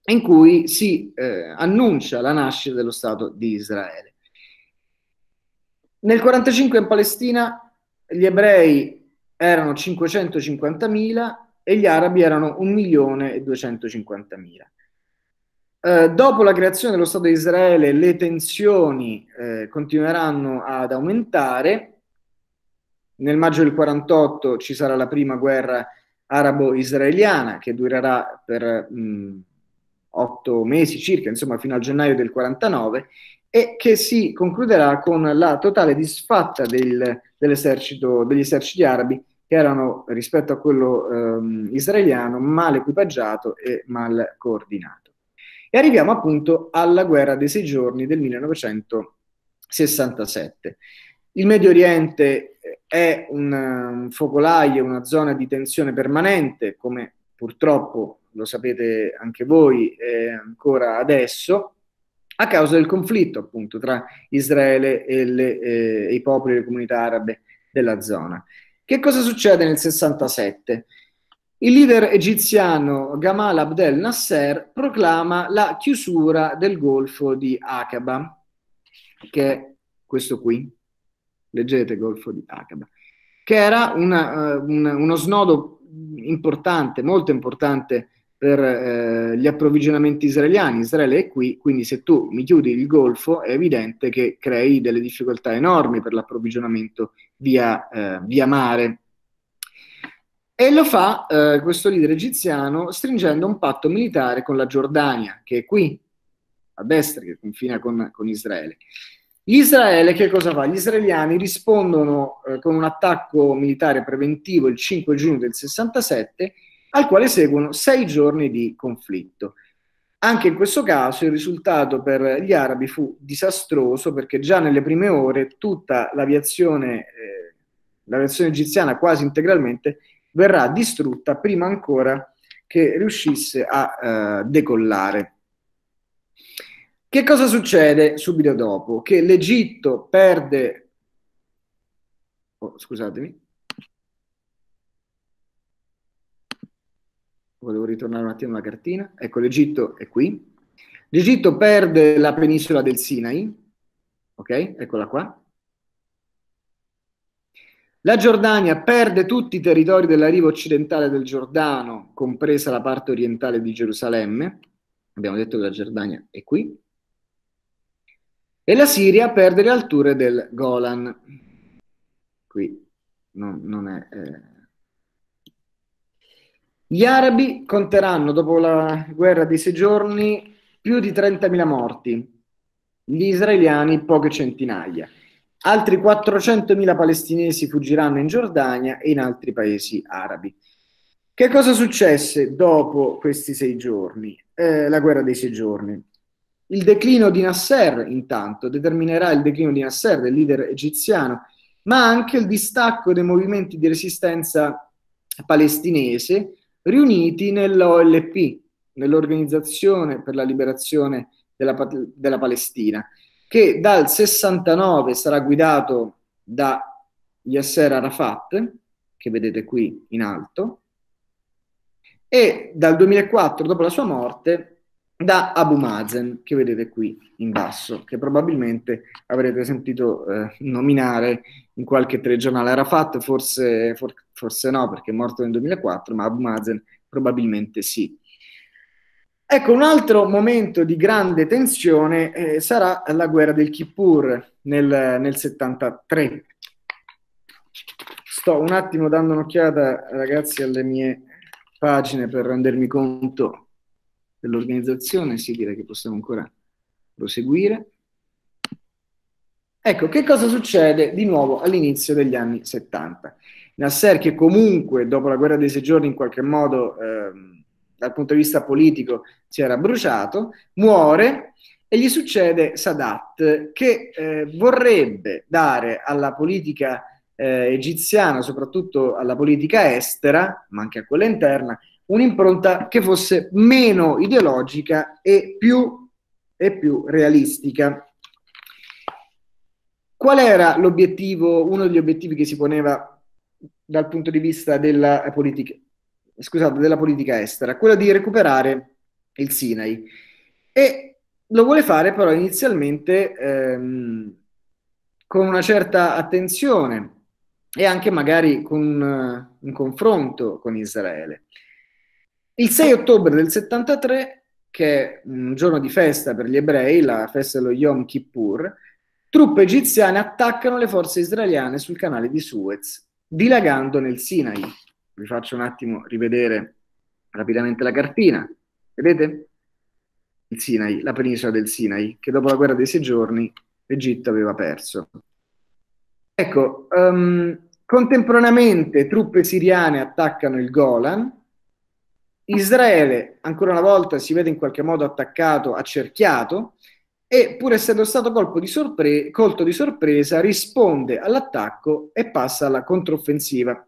in cui si eh, annuncia la nascita dello Stato di Israele. Nel 1945 in Palestina gli ebrei erano 550.000 e gli arabi erano 1.250.000. Eh, dopo la creazione dello Stato di Israele le tensioni eh, continueranno ad aumentare nel maggio del 48 ci sarà la prima guerra arabo-israeliana che durerà per mh, otto mesi circa, insomma fino al gennaio del 49 e che si concluderà con la totale disfatta del, degli eserciti arabi che erano rispetto a quello ehm, israeliano mal equipaggiato e mal coordinato. E arriviamo appunto alla guerra dei sei giorni del 1967. Il Medio Oriente è un, un focolaio, una zona di tensione permanente, come purtroppo lo sapete anche voi eh, ancora adesso, a causa del conflitto appunto tra Israele e, le, eh, e i popoli e le comunità arabe della zona. Che cosa succede nel 67? Il leader egiziano Gamal Abdel Nasser proclama la chiusura del golfo di Aqaba, che è questo qui, leggete Golfo di Aqaba, che era una, uh, un, uno snodo importante, molto importante per uh, gli approvvigionamenti israeliani. Israele è qui, quindi se tu mi chiudi il Golfo è evidente che crei delle difficoltà enormi per l'approvvigionamento via, uh, via mare. E lo fa questo leader egiziano stringendo un patto militare con la Giordania, che è qui, a destra, che confina con, con Israele. Israele che cosa fa? Gli israeliani rispondono eh, con un attacco militare preventivo il 5 giugno del 67, al quale seguono sei giorni di conflitto. Anche in questo caso il risultato per gli arabi fu disastroso perché già nelle prime ore tutta l'aviazione, eh, l'aviazione egiziana quasi integralmente verrà distrutta prima ancora che riuscisse a eh, decollare. Che cosa succede subito dopo? Che l'Egitto perde... Oh, scusatemi. Volevo ritornare un attimo alla cartina. Ecco, l'Egitto è qui. L'Egitto perde la penisola del Sinai. Ok, eccola qua. La Giordania perde tutti i territori della riva occidentale del Giordano, compresa la parte orientale di Gerusalemme. Abbiamo detto che la Giordania è qui. E la Siria perde le alture del Golan. Qui non, non è... Eh. Gli arabi conteranno, dopo la guerra dei sei giorni, più di 30.000 morti, gli israeliani poche centinaia. Altri 400.000 palestinesi fuggiranno in Giordania e in altri paesi arabi. Che cosa successe dopo questi sei giorni? Eh, la guerra dei sei giorni. Il declino di Nasser, intanto, determinerà il declino di Nasser, del leader egiziano, ma anche il distacco dei movimenti di resistenza palestinese riuniti nell'OLP, nell'Organizzazione per la Liberazione della, della Palestina, che dal 69 sarà guidato da Yasser Arafat, che vedete qui in alto, e dal 2004, dopo la sua morte, da Abu Mazen, che vedete qui in basso, che probabilmente avrete sentito eh, nominare in qualche telegiornale. Arafat forse, for, forse no, perché è morto nel 2004, ma Abu Mazen probabilmente sì. Ecco, un altro momento di grande tensione eh, sarà la guerra del Kippur nel, nel 73. Sto un attimo dando un'occhiata, ragazzi, alle mie pagine per rendermi conto dell'organizzazione, sì, direi che possiamo ancora proseguire. Ecco, che cosa succede di nuovo all'inizio degli anni 70? Nasser, che comunque dopo la guerra dei sei giorni in qualche modo ehm, dal punto di vista politico si era bruciato, muore e gli succede Sadat, che eh, vorrebbe dare alla politica eh, egiziana, soprattutto alla politica estera, ma anche a quella interna, un'impronta che fosse meno ideologica e più, e più realistica. Qual era l'obiettivo, uno degli obiettivi che si poneva dal punto di vista della politica, scusate, della politica estera? Quello di recuperare il Sinai. E lo vuole fare però inizialmente ehm, con una certa attenzione e anche magari con uh, un confronto con Israele. Il 6 ottobre del 73, che è un giorno di festa per gli ebrei, la festa dello Yom Kippur, truppe egiziane attaccano le forze israeliane sul canale di Suez, dilagando nel Sinai. Vi faccio un attimo rivedere rapidamente la cartina. Vedete? Il Sinai, la penisola del Sinai, che dopo la guerra dei sei giorni l'Egitto aveva perso. Ecco, um, contemporaneamente truppe siriane attaccano il Golan, Israele, ancora una volta, si vede in qualche modo attaccato, accerchiato, e pur essendo stato di sorpre- colto di sorpresa, risponde all'attacco e passa alla controffensiva.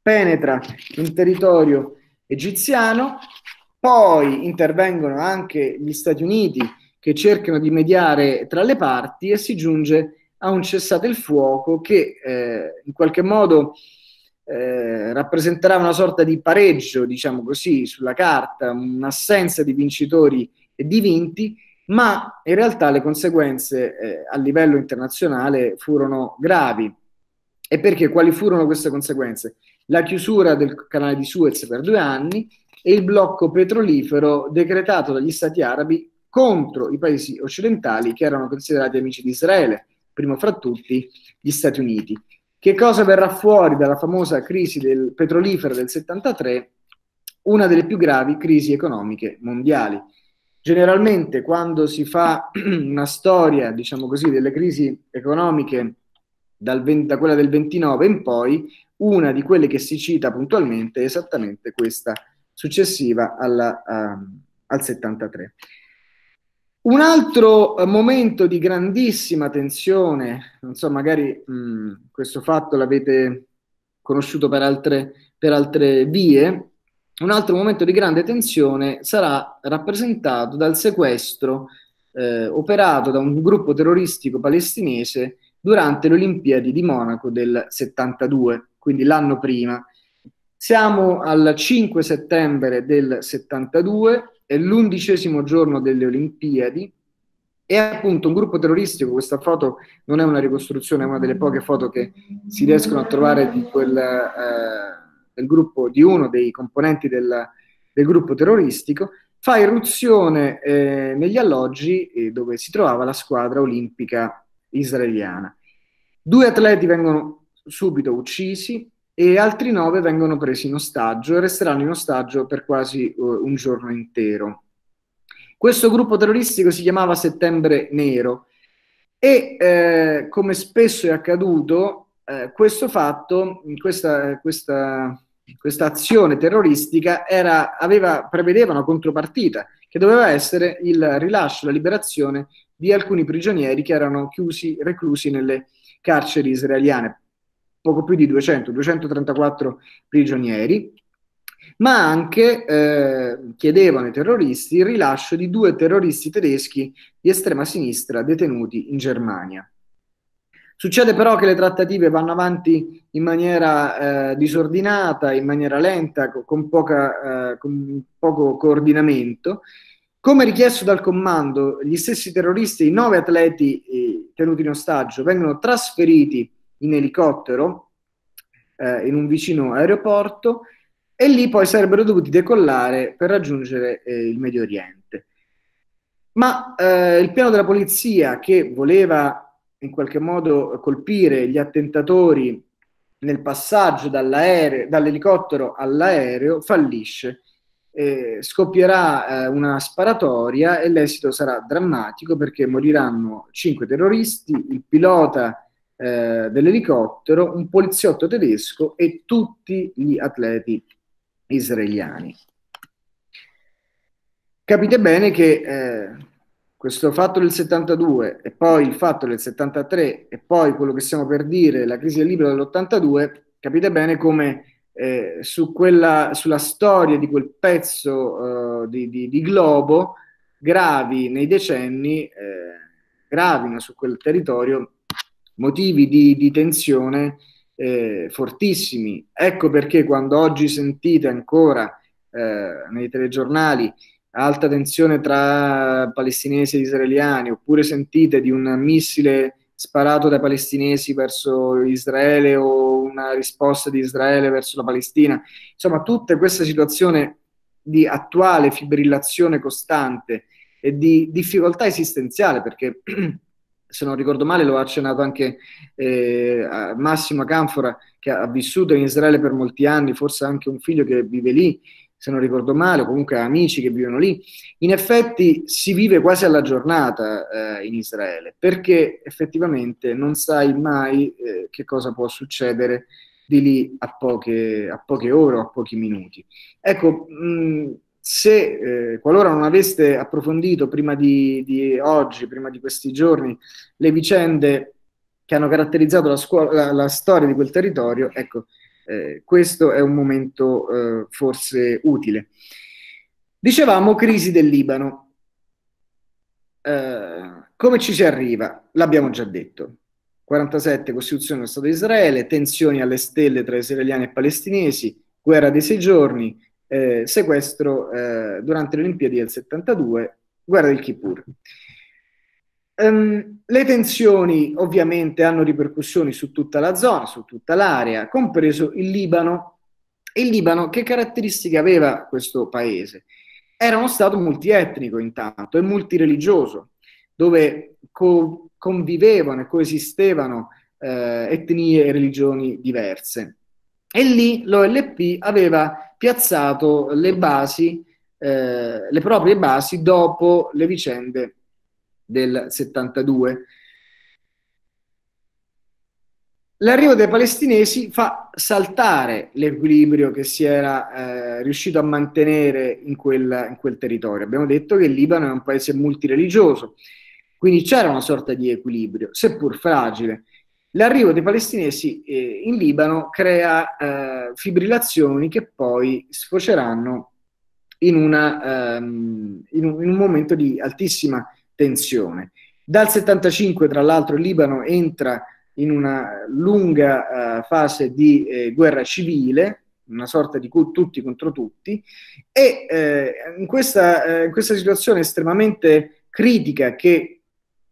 Penetra in territorio egiziano, poi intervengono anche gli Stati Uniti che cercano di mediare tra le parti e si giunge a un cessate il fuoco che eh, in qualche modo eh, rappresenterà una sorta di pareggio, diciamo così, sulla carta, un'assenza di vincitori e di vinti, ma in realtà le conseguenze eh, a livello internazionale furono gravi. E perché? Quali furono queste conseguenze? La chiusura del canale di Suez per due anni e il blocco petrolifero decretato dagli stati arabi contro i paesi occidentali che erano considerati amici di Israele, primo fra tutti gli Stati Uniti. Che cosa verrà fuori dalla famosa crisi del petrolifero del 73? Una delle più gravi crisi economiche mondiali. Generalmente quando si fa <clears throat> una storia, diciamo così, delle crisi economiche dal 20, da quella del 29 in poi, una di quelle che si cita puntualmente è esattamente questa successiva alla, uh, al 73. Un altro eh, momento di grandissima tensione, non so, magari mh, mm, questo fatto l'avete conosciuto per altre, per altre vie, un altro momento di grande tensione sarà rappresentato dal sequestro eh, operato da un gruppo terroristico palestinese durante le Olimpiadi di Monaco del 72, quindi l'anno prima. Siamo al 5 settembre del 72 è l'undicesimo giorno delle Olimpiadi e appunto un gruppo terroristico, questa foto non è una ricostruzione, è una delle poche foto che si riescono a trovare di quel, eh, del gruppo, di uno dei componenti del, del gruppo terroristico, fa irruzione eh, negli alloggi eh, dove si trovava la squadra olimpica israeliana. Due atleti vengono subito uccisi, e altri nove vengono presi in ostaggio e resteranno in ostaggio per quasi uh, un giorno intero. Questo gruppo terroristico si chiamava Settembre Nero e eh, come spesso è accaduto, eh, questo fatto, questa, questa, questa azione terroristica era, aveva, prevedeva una contropartita che doveva essere il rilascio, la liberazione di alcuni prigionieri che erano chiusi, reclusi nelle carceri israeliane poco più di 200, 234 prigionieri, ma anche eh, chiedevano ai terroristi il rilascio di due terroristi tedeschi di estrema sinistra detenuti in Germania. Succede però che le trattative vanno avanti in maniera eh, disordinata, in maniera lenta, con, poca, eh, con poco coordinamento. Come richiesto dal comando, gli stessi terroristi, i nove atleti eh, tenuti in ostaggio, vengono trasferiti in elicottero eh, in un vicino aeroporto e lì poi sarebbero dovuti decollare per raggiungere eh, il Medio Oriente. Ma eh, il piano della polizia che voleva in qualche modo colpire gli attentatori nel passaggio dall'elicottero all'aereo fallisce. Eh, scoppierà eh, una sparatoria e l'esito sarà drammatico perché moriranno cinque terroristi, il pilota eh, dell'elicottero, un poliziotto tedesco e tutti gli atleti israeliani. Capite bene che eh, questo fatto del 72 e poi il fatto del 73 e poi quello che stiamo per dire, la crisi del libro dell'82, capite bene come eh, su quella, sulla storia di quel pezzo uh, di, di, di, globo gravi nei decenni, eh, gravino su quel territorio motivi di, di tensione eh, fortissimi. Ecco perché quando oggi sentite ancora eh, nei telegiornali alta tensione tra palestinesi e israeliani, oppure sentite di un missile sparato dai palestinesi verso Israele o una risposta di Israele verso la Palestina, insomma tutta questa situazione di attuale fibrillazione costante e di difficoltà esistenziale, perché <clears throat> se non ricordo male lo ha accennato anche eh, Massimo Canfora che ha vissuto in Israele per molti anni, forse anche un figlio che vive lì, se non ricordo male, o comunque amici che vivono lì. In effetti si vive quasi alla giornata eh, in Israele, perché effettivamente non sai mai eh, che cosa può succedere di lì a poche, a poche ore o a pochi minuti. Ecco, mh, se eh, qualora non aveste approfondito prima di, di, oggi, prima di questi giorni, le vicende che hanno caratterizzato la, scuola, la, la storia di quel territorio, ecco, eh, questo è un momento eh, forse utile. Dicevamo crisi del Libano. eh, come ci si arriva? L'abbiamo già detto. 47 Costituzione dello Stato di Israele, tensioni alle stelle tra israeliani e palestinesi, guerra dei sei giorni, eh, sequestro eh, durante le Olimpiadi del 72, guerra del Kippur. Um, le tensioni ovviamente hanno ripercussioni su tutta la zona, su tutta l'area, compreso il Libano. Il Libano che caratteristiche aveva questo paese? Era uno Stato multietnico intanto e multireligioso, dove co- convivevano e coesistevano eh, etnie e religioni diverse. E lì l'OLP aveva piazzato le basi, eh, le proprie basi dopo le vicende del 72. L'arrivo dei palestinesi fa saltare l'equilibrio che si era eh, riuscito a mantenere in quel, in quel, territorio. Abbiamo detto che il Libano è un paese multireligioso, quindi c'era una sorta di equilibrio, seppur fragile. L'arrivo dei palestinesi eh, in Libano crea eh, fibrillazioni che poi sfoceranno in, una, um, in, un, in un momento di altissima tensione. Dal 75, tra l'altro, il Libano entra in una lunga uh, fase di eh, guerra civile, una sorta di cu- tutti contro tutti, e eh, in, questa, eh, in, questa, situazione estremamente critica che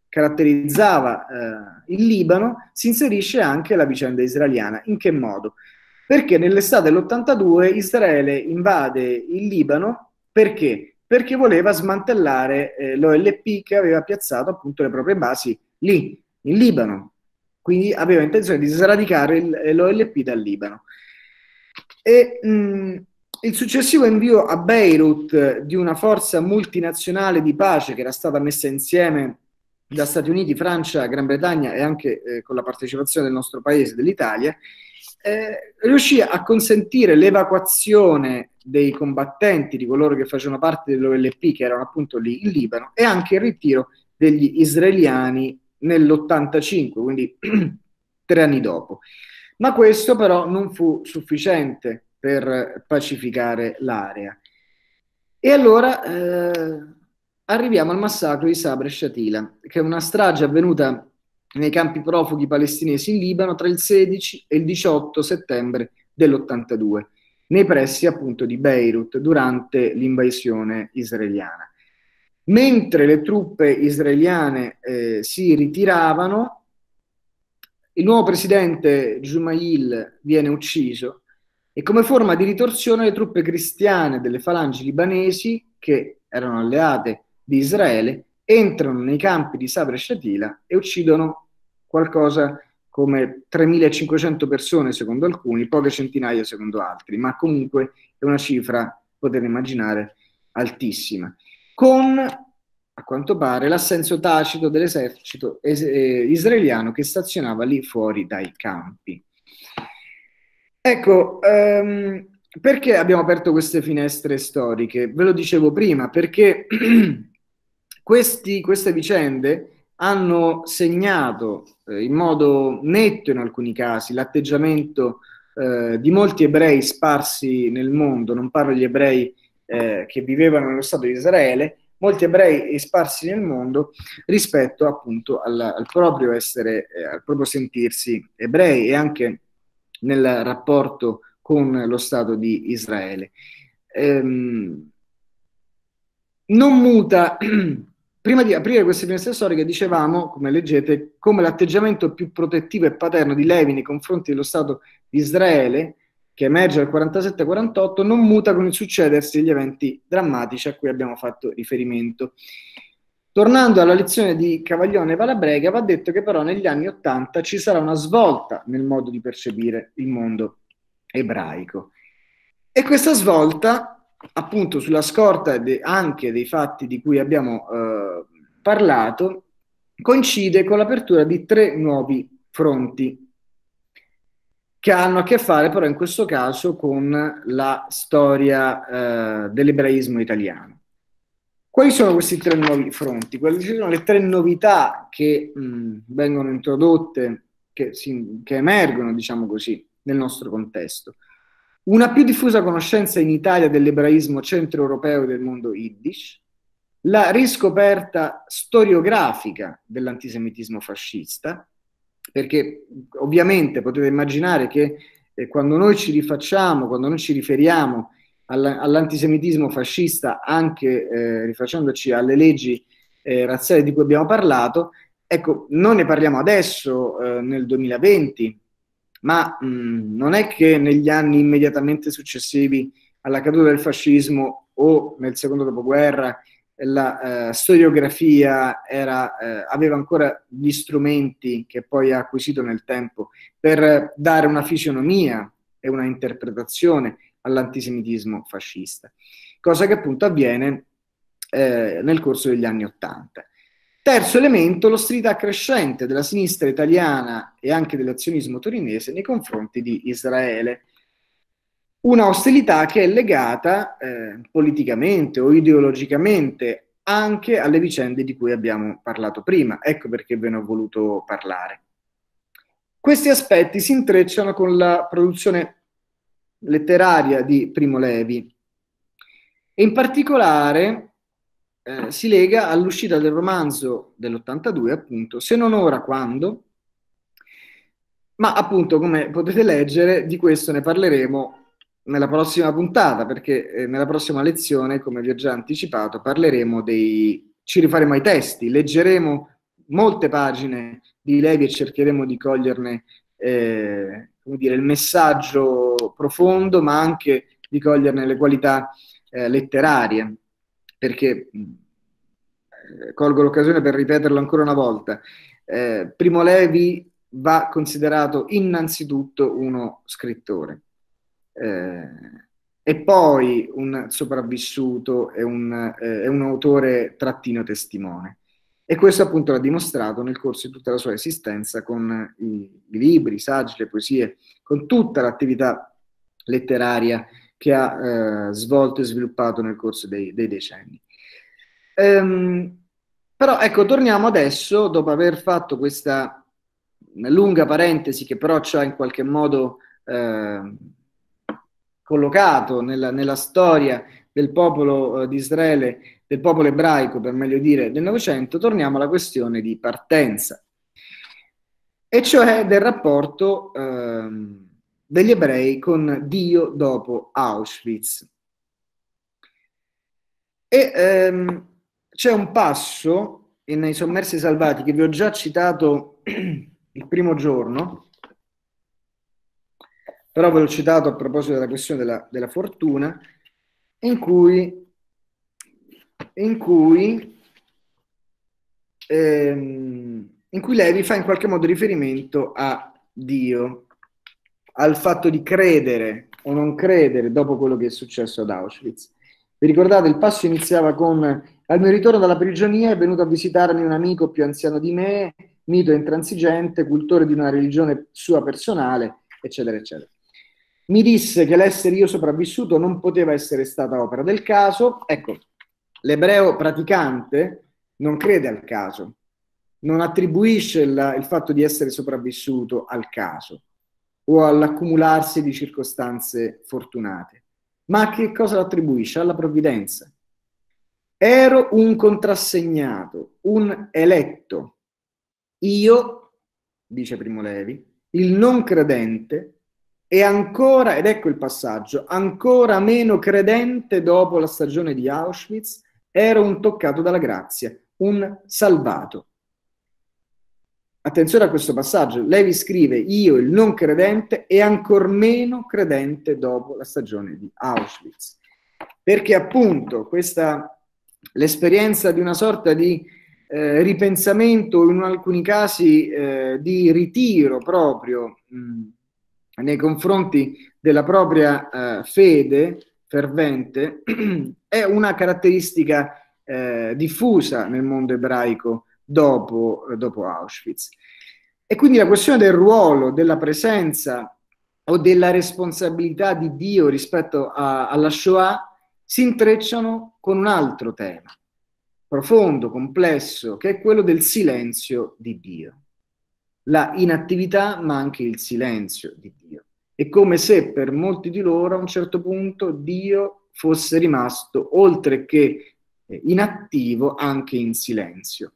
caratterizzava eh, il Libano si inserisce anche la vicenda israeliana. In che modo? Perché nell'estate dell'82 Israele invade il Libano perché? perché voleva smantellare eh, l'OLP che aveva piazzato appunto le proprie basi lì, in Libano. Quindi aveva intenzione di sradicare il, eh, l'OLP dal Libano. E, mh, il successivo invio a Beirut di una forza multinazionale di pace che era stata messa insieme da Stati Uniti, Francia, Gran Bretagna e anche eh, con la partecipazione del nostro paese, dell'Italia, eh, riuscì a consentire l'evacuazione dei combattenti, di coloro che facevano parte dell'OLP, che erano appunto lì in Libano, e anche il ritiro degli israeliani nell'85, quindi <clears throat> tre anni dopo. Ma questo però non fu sufficiente per pacificare l'area. E allora eh, arriviamo al massacro di Sabra e Shatila, che è una strage avvenuta nei campi profughi palestinesi in Libano tra il 16 e il 18 settembre dell'82, nei pressi appunto di Beirut durante l'invasione israeliana. Mentre le truppe israeliane eh, si ritiravano, il nuovo presidente Jumail viene ucciso e come forma di ritorsione le truppe cristiane delle falangi libanesi, che erano alleate di Israele, entrano nei campi di Sabra e Shatila e uccidono qualcosa come 3.500 persone secondo alcuni, poche centinaia secondo altri, ma comunque è una cifra, potete immaginare, altissima. Con, a quanto pare, l'assenso tacito dell'esercito es- eh, israeliano che stazionava lì fuori dai campi. Ecco, um, perché abbiamo aperto queste finestre storiche? Ve lo dicevo prima, perché <clears throat> questi, queste vicende hanno segnato eh, in modo netto in alcuni casi l'atteggiamento eh, di molti ebrei sparsi nel mondo, non parlo di ebrei eh, che vivevano nello Stato di Israele, molti ebrei sparsi nel mondo rispetto appunto al, al proprio essere, eh, al proprio sentirsi ebrei e anche nel rapporto con lo Stato di Israele. Ehm, non muta <clears throat> Prima di aprire queste finestre storiche dicevamo, come leggete, come l'atteggiamento più protettivo e paterno di Levi nei confronti dello Stato di Israele, che emerge dal 47-48, non muta con il succedersi degli eventi drammatici a cui abbiamo fatto riferimento. Tornando alla lezione di Cavaglione e Valabrega, va detto che però negli anni 80 ci sarà una svolta nel modo di percepire il mondo ebraico. E questa svolta appunto sulla scorta de, anche dei fatti di cui abbiamo eh, parlato, coincide con l'apertura di tre nuovi fronti che hanno a che fare però in questo caso con la storia eh, dell'ebraismo italiano. Quali sono questi tre nuovi fronti? Quali sono le tre novità che mh, vengono introdotte, che, si, che emergono, diciamo così, nel nostro contesto? Una più diffusa conoscenza in Italia dell'ebraismo centroeuropeo e del mondo Yiddish, la riscoperta storiografica dell'antisemitismo fascista, perché ovviamente potete immaginare che eh, quando noi ci rifacciamo, quando noi ci riferiamo all'antisemitismo fascista, anche eh, rifacendoci alle leggi eh, razziali di cui abbiamo parlato, ecco, non ne parliamo adesso, eh, nel 2020, ma mh, non è che negli anni immediatamente successivi alla caduta del fascismo o nel secondo dopoguerra la eh, storiografia era, eh, aveva ancora gli strumenti che poi ha acquisito nel tempo per dare una fisionomia e una interpretazione all'antisemitismo fascista, cosa che appunto avviene eh, nel corso degli anni Ottanta. Terzo elemento, l'ostilità crescente della sinistra italiana e anche dell'azionismo torinese nei confronti di Israele. Una ostilità che è legata eh, politicamente o ideologicamente anche alle vicende di cui abbiamo parlato prima. Ecco perché ve ne ho voluto parlare. Questi aspetti si intrecciano con la produzione letteraria di Primo Levi e in particolare eh, si lega all'uscita del romanzo dell'82, appunto, se non ora, quando? Ma appunto, come potete leggere, di questo ne parleremo nella prossima puntata, perché eh, nella prossima lezione, come vi ho già anticipato, parleremo dei... ci rifaremo ai testi, leggeremo molte pagine di Levi e cercheremo di coglierne eh, dire, il messaggio profondo, ma anche di coglierne le qualità eh, letterarie perché eh, colgo l'occasione per ripeterlo ancora una volta, eh, Primo Levi va considerato innanzitutto uno scrittore eh, e poi un sopravvissuto e un, eh, un autore trattino testimone. E questo appunto l'ha dimostrato nel corso di tutta la sua esistenza con i, i libri, i saggi, le poesie, con tutta l'attività letteraria che ha eh, svolto e sviluppato nel corso dei, dei decenni. Ehm, però ecco, torniamo adesso, dopo aver fatto questa lunga parentesi che però ci ha in qualche modo eh, collocato nella, nella, storia del popolo eh, di Israele, del popolo ebraico per meglio dire, del Novecento, torniamo alla questione di partenza, e cioè del rapporto... Eh, degli ebrei con Dio dopo Auschwitz. E ehm, c'è un passo nei Sommersi Salvati che vi ho già citato <clears throat> il primo giorno, però ve l'ho citato a proposito della questione della, della fortuna, in cui, in cui, ehm, in cui Levi fa in qualche modo riferimento a Dio al fatto di credere o non credere dopo quello che è successo ad Auschwitz. Vi ricordate, il passo iniziava con al mio ritorno dalla prigionia è venuto a visitarmi un amico più anziano di me, mito e intransigente, cultore di una religione sua personale, eccetera, eccetera. Mi disse che l'essere io sopravvissuto non poteva essere stata opera del caso. Ecco, l'ebreo praticante non crede al caso, non attribuisce il, il fatto di essere sopravvissuto al caso o all'accumularsi di circostanze fortunate, ma a che cosa lo attribuisce? Alla provvidenza. Ero un contrassegnato, un eletto. Io, dice Primo Levi, il non credente, e ancora, ed ecco il passaggio, ancora meno credente dopo la stagione di Auschwitz, ero un toccato dalla grazia, un salvato. Attenzione a questo passaggio, Levi scrive io il non credente e ancor meno credente dopo la stagione di Auschwitz, perché appunto questa l'esperienza di una sorta di eh, ripensamento, in alcuni casi eh, di ritiro proprio mh, nei confronti della propria eh, fede fervente, <clears throat> è una caratteristica eh, diffusa nel mondo ebraico dopo, dopo Auschwitz. E quindi la questione del ruolo, della presenza o della responsabilità di Dio rispetto a, alla Shoah si intrecciano con un altro tema profondo, complesso, che è quello del silenzio di Dio. La inattività, ma anche il silenzio di Dio. È come se per molti di loro a un certo punto Dio fosse rimasto, oltre che eh, inattivo anche in silenzio.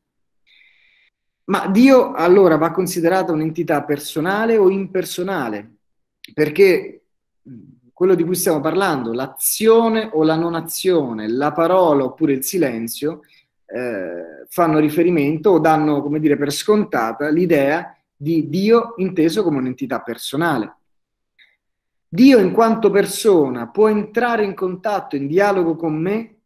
Ma Dio allora va considerato un'entità personale o impersonale? Perché quello di cui stiamo parlando, l'azione o la non azione, la parola oppure il silenzio, eh, fanno riferimento o danno, come dire, per scontata l'idea di Dio inteso come un'entità personale. Dio in quanto persona può entrare in contatto, in dialogo con me,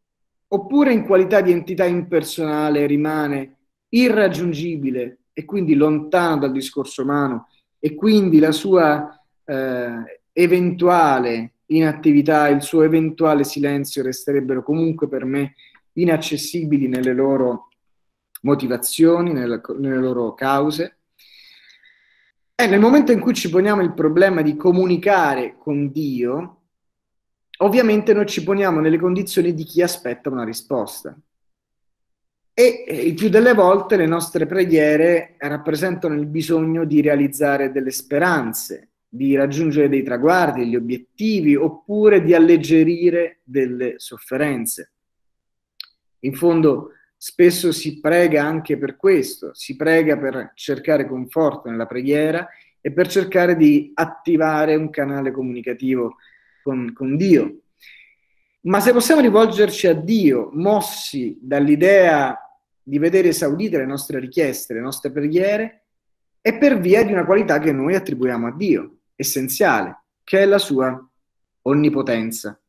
oppure in qualità di entità impersonale rimane irraggiungibile e quindi lontano dal discorso umano e quindi la sua eh, eventuale inattività, il suo eventuale silenzio resterebbero comunque per me inaccessibili nelle loro motivazioni, nelle, nelle loro cause. E nel momento in cui ci poniamo il problema di comunicare con Dio, ovviamente noi ci poniamo nelle condizioni di chi aspetta una risposta. E il più delle volte le nostre preghiere rappresentano il bisogno di realizzare delle speranze, di raggiungere dei traguardi, degli obiettivi, oppure di alleggerire delle sofferenze. In fondo, spesso si prega anche per questo, si prega per cercare conforto nella preghiera e per cercare di attivare un canale comunicativo con, con Dio. Ma se possiamo rivolgerci a Dio, mossi dall'idea di vedere esaudite le nostre richieste, le nostre preghiere, è per via di una qualità che noi attribuiamo a Dio essenziale, che è la sua onnipotenza.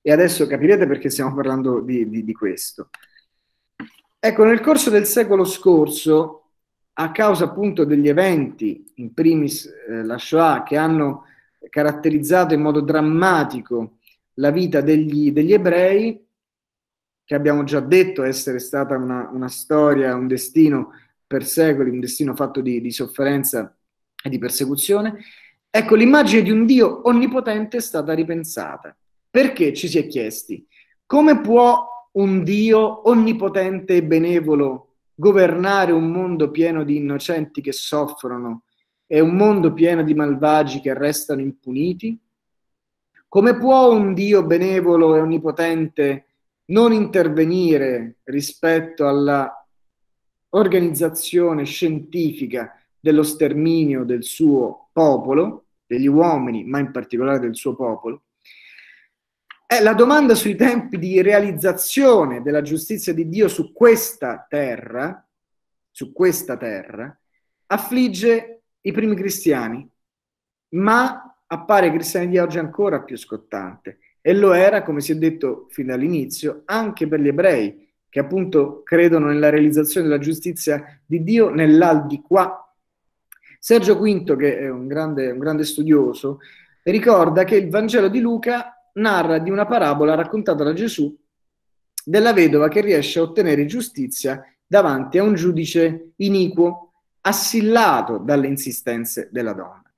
E adesso capirete perché stiamo parlando di, di, di questo. Ecco, nel corso del secolo scorso, a causa appunto degli eventi, in primis eh, la Shoah, che hanno caratterizzato in modo drammatico la vita degli, degli ebrei, che abbiamo già detto essere stata una, una, storia, un destino per secoli, un destino fatto di, di sofferenza e di persecuzione, Ecco, l'immagine di un Dio onnipotente è stata ripensata. Perché ci si è chiesti come può un Dio onnipotente e benevolo governare un mondo pieno di innocenti che soffrono e un mondo pieno di malvagi che restano impuniti? Come può un Dio benevolo e onnipotente non intervenire rispetto alla organizzazione scientifica dello sterminio del suo popolo, degli uomini, ma in particolare del suo popolo, è la domanda sui tempi di realizzazione della giustizia di Dio su questa terra, su questa terra, affligge i primi cristiani, ma appare ai cristiani di oggi ancora più scottante. E lo era, come si è detto fin dall'inizio, anche per gli ebrei, che appunto credono nella realizzazione della giustizia di Dio nell'aldilà Sergio Quinto, che è un grande, un grande studioso, ricorda che il Vangelo di Luca narra di una parabola raccontata da Gesù della vedova che riesce a ottenere giustizia davanti a un giudice iniquo, assillato dalle insistenze della donna.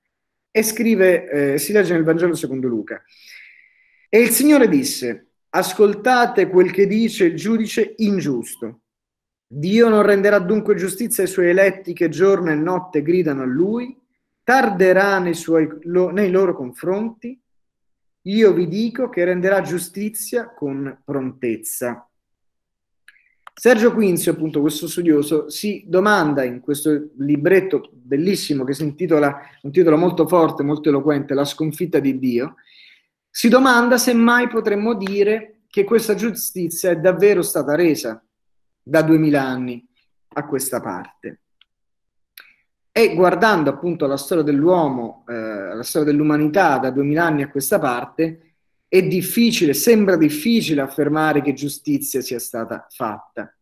E scrive, eh, si legge nel Vangelo secondo Luca. E il Signore disse, ascoltate quel che dice il giudice ingiusto. Dio non renderà dunque giustizia ai suoi eletti che giorno e notte gridano a lui, tarderà nei, suoi, lo, nei loro confronti. Io vi dico che renderà giustizia con prontezza. Sergio Quinzio, appunto questo studioso, si domanda in questo libretto bellissimo che si intitola, un titolo molto forte, molto eloquente, La sconfitta di Dio, si domanda se mai potremmo dire che questa giustizia è davvero stata resa da duemila anni a questa parte. E guardando appunto la storia dell'uomo, eh, la storia dell'umanità da duemila anni a questa parte, è difficile, sembra difficile affermare che giustizia sia stata fatta.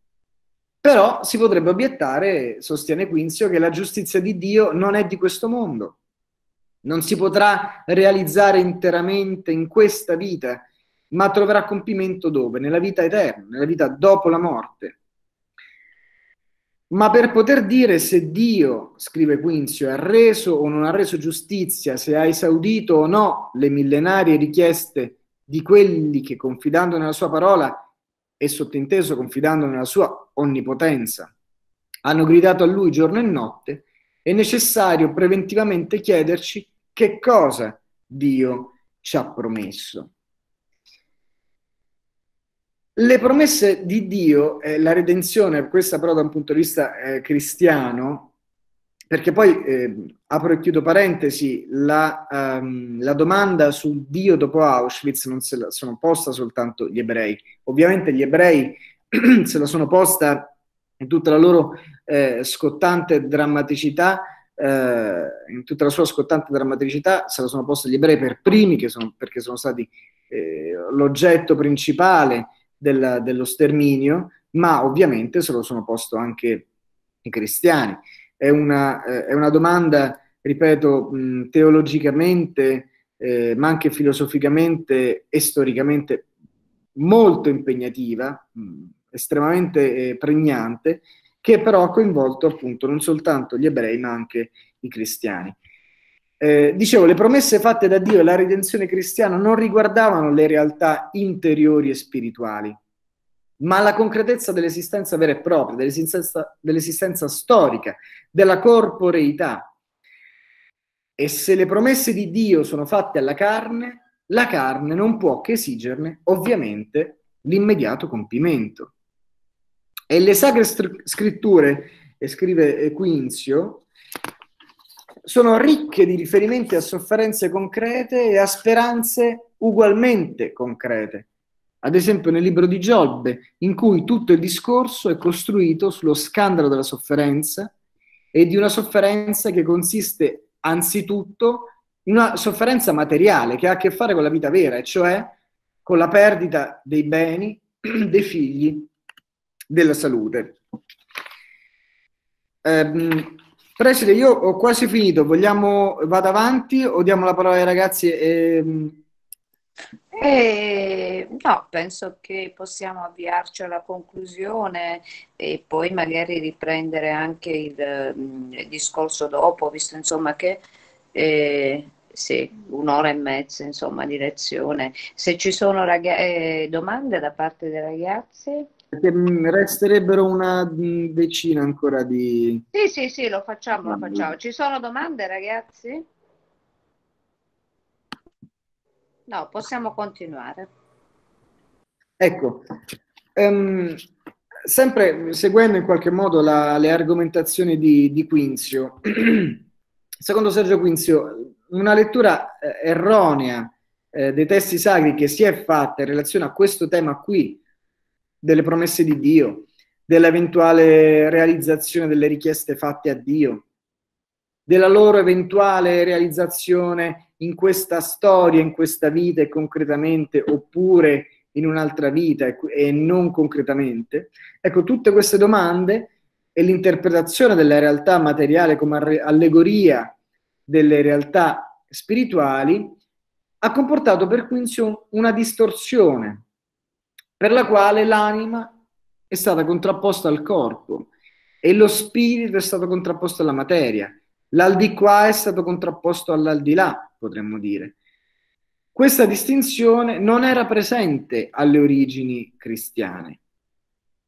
Però si potrebbe obiettare, sostiene Quinzio, che la giustizia di Dio non è di questo mondo. Non si potrà realizzare interamente in questa vita, ma troverà compimento dove? Nella vita eterna, nella vita dopo la morte. Ma per poter dire se Dio, scrive Quinzio, ha reso o non ha reso giustizia, se ha esaudito o no le millenarie richieste di quelli che confidando nella sua parola e sottinteso confidando nella sua onnipotenza hanno gridato a lui giorno e notte, è necessario preventivamente chiederci che cosa Dio ci ha promesso. Le promesse di Dio, eh, la redenzione, questa però da un punto di vista eh, cristiano, perché poi, eh, apro e chiudo parentesi, la, um, la, domanda su Dio dopo Auschwitz non se la sono posta soltanto gli ebrei. Ovviamente gli ebrei <clears throat> se la sono posta in tutta la loro eh, scottante drammaticità, eh, in tutta la sua scottante drammaticità, se la sono posta gli ebrei per primi, sono, perché sono stati eh, l'oggetto principale del, dello sterminio, ma ovviamente se lo sono posto anche i cristiani. È una, eh, è una domanda, ripeto, mh, teologicamente, eh, ma anche filosoficamente e storicamente molto impegnativa, mh, estremamente eh, pregnante, che però ha coinvolto appunto non soltanto gli ebrei, ma anche i cristiani. Eh, dicevo, le promesse fatte da Dio e la redenzione cristiana non riguardavano le realtà interiori e spirituali, ma la concretezza dell'esistenza vera e propria, dell'esistenza, dell'esistenza storica, della corporeità. E se le promesse di Dio sono fatte alla carne, la carne non può che esigerne, ovviamente, l'immediato compimento. E le sacre scritture, scrive Quinzio, sono ricche di riferimenti a sofferenze concrete e a speranze ugualmente concrete. Ad esempio nel libro di Giobbe, in cui tutto il discorso è costruito sullo scandalo della sofferenza e di una sofferenza che consiste anzitutto in una sofferenza materiale che ha a che fare con la vita vera, e cioè con la perdita dei beni, <clears throat> dei figli, della salute. Eh, Preside, io ho quasi finito, vogliamo, vado avanti o diamo la parola ai ragazzi? E, eh, no, penso che possiamo avviarci alla conclusione e poi magari riprendere anche il, mm, il discorso dopo, visto insomma che eh, sì, un'ora e mezza insomma di lezione. Se ci sono raga- eh, domande da parte dei ragazzi? Perché mm, resterebbero una mm, decina ancora di... Sì, sì, sì, lo facciamo, lo facciamo. Ci sono domande ragazzi? No, possiamo continuare. Ecco, um, sempre seguendo in qualche modo la, le argomentazioni di, di Quinzio, <clears throat> secondo Sergio Quinzio, una lettura eh, erronea eh, dei testi sacri che si è fatta in relazione a questo tema qui, delle promesse di Dio, dell'eventuale realizzazione delle richieste fatte a Dio, della loro eventuale realizzazione in questa storia, in questa vita e concretamente, oppure in un'altra vita e, non concretamente? Ecco, tutte queste domande e l'interpretazione della realtà materiale come allegoria delle realtà spirituali ha comportato per Quincio una distorsione per la quale l'anima è stata contrapposta al corpo e lo spirito è stato contrapposto alla materia. L'aldilà è stato contrapposto all'aldilà potremmo dire. Questa distinzione non era presente alle origini cristiane.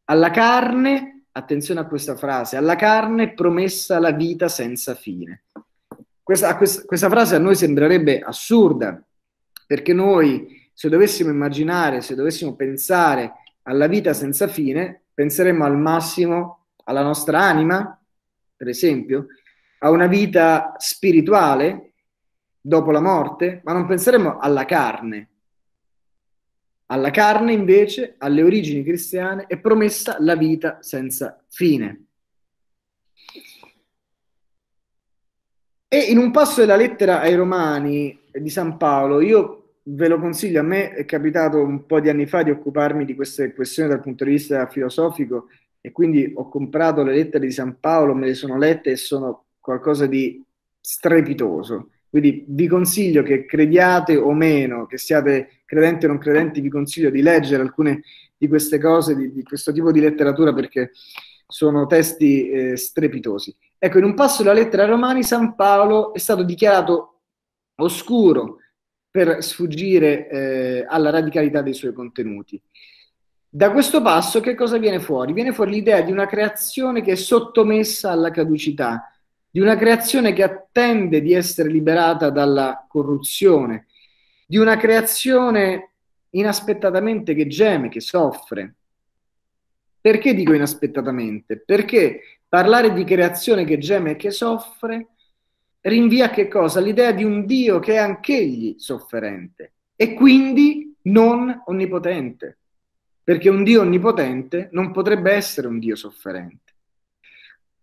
Alla carne, attenzione a questa frase, alla carne è promessa la vita senza fine. Questa, questa, questa frase a noi sembrerebbe assurda, perché noi se dovessimo immaginare, se dovessimo pensare alla vita senza fine, penseremmo al massimo alla nostra anima, per esempio, a una vita spirituale dopo la morte, ma non penseremo alla carne. Alla carne invece, alle origini cristiane, è promessa la vita senza fine. E in un passo della lettera ai Romani di San Paolo, io ve lo consiglio, a me è capitato un po' di anni fa di occuparmi di queste questioni dal punto di vista filosofico e quindi ho comprato le lettere di San Paolo, me le sono lette e sono qualcosa di strepitoso. Quindi vi consiglio che crediate o meno, che siate credenti o non credenti, vi consiglio di leggere alcune di queste cose, di, di questo tipo di letteratura, perché sono testi eh, strepitosi. Ecco, in un passo della lettera ai Romani, San Paolo è stato dichiarato oscuro per sfuggire eh, alla radicalità dei suoi contenuti. Da questo passo che cosa viene fuori? Viene fuori l'idea di una creazione che è sottomessa alla caducità, di una creazione che attende di essere liberata dalla corruzione, di una creazione inaspettatamente che geme, che soffre. Perché dico inaspettatamente? Perché parlare di creazione che geme e che soffre rinvia che cosa? L'idea di un Dio che è anch'egli sofferente e quindi non onnipotente, perché un Dio onnipotente non potrebbe essere un Dio sofferente.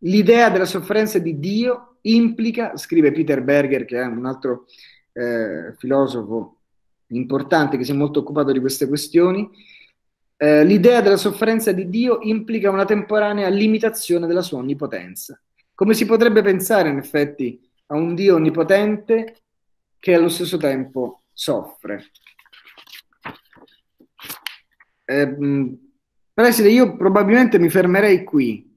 L'idea della sofferenza di Dio implica, scrive Peter Berger, che è un altro eh, filosofo importante che si è molto occupato di queste questioni, eh, l'idea della sofferenza di Dio implica una temporanea limitazione della sua onnipotenza. Come si potrebbe pensare, in effetti, a un Dio onnipotente che allo stesso tempo soffre? Eh, Preside, io probabilmente mi fermerei qui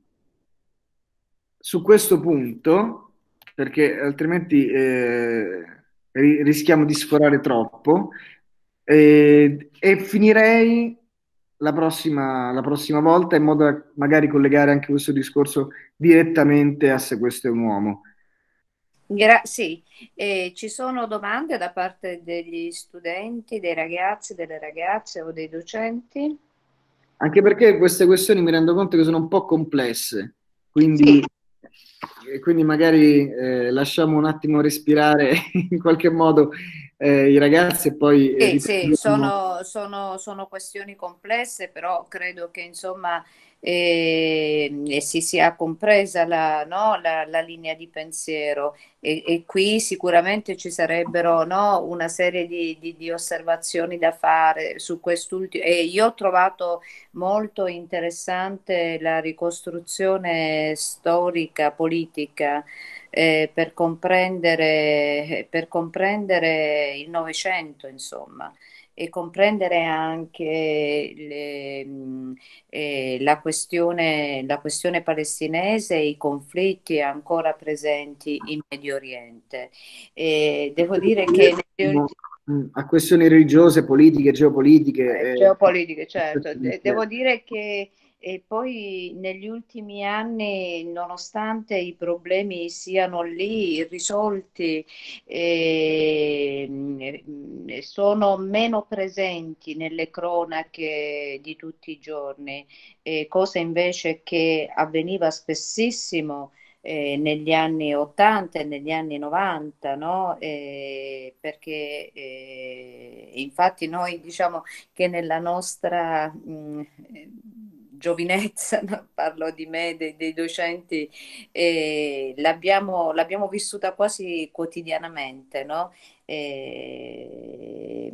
su questo punto, perché altrimenti eh, rischiamo di sforare troppo, eh, e finirei la prossima, la prossima volta in modo da magari collegare anche questo discorso direttamente a se questo è un uomo. Gra- sì, eh, ci sono domande da parte degli studenti, dei ragazzi, delle ragazze o dei docenti? Anche perché queste questioni mi rendo conto che sono un po' complesse, quindi sì. quindi magari eh, lasciamo un attimo respirare <laughs> in qualche modo eh, i ragazzi e poi... Eh, sì, sì sono, sono, sono, questioni complesse, però credo che insomma eh, si sia compresa la, no, la, la linea di pensiero. E, e, qui sicuramente ci sarebbero no, una serie di, di, di, osservazioni da fare su quest'ultimo e io ho trovato molto interessante la ricostruzione storica, politica eh, per, comprendere, per comprendere il Novecento, insomma e comprendere anche le, eh, la, questione, la questione palestinese e i conflitti ancora presenti in Medio Oriente. E devo dire che... A questioni religiose, politiche, geopolitiche. Eh, geopolitiche, certo. Devo dire che e poi negli ultimi anni, nonostante i problemi siano lì risolti, eh, sono meno presenti nelle cronache di tutti i giorni, eh, cosa invece che avveniva spessissimo eh, negli anni 80 e negli anni 90, no? Eh, perché eh, infatti noi diciamo che nella nostra mh, giovinezza, <laughs> parlo di me, dei, dei docenti, eh, l'abbiamo, l'abbiamo, vissuta quasi quotidianamente. No? Eh,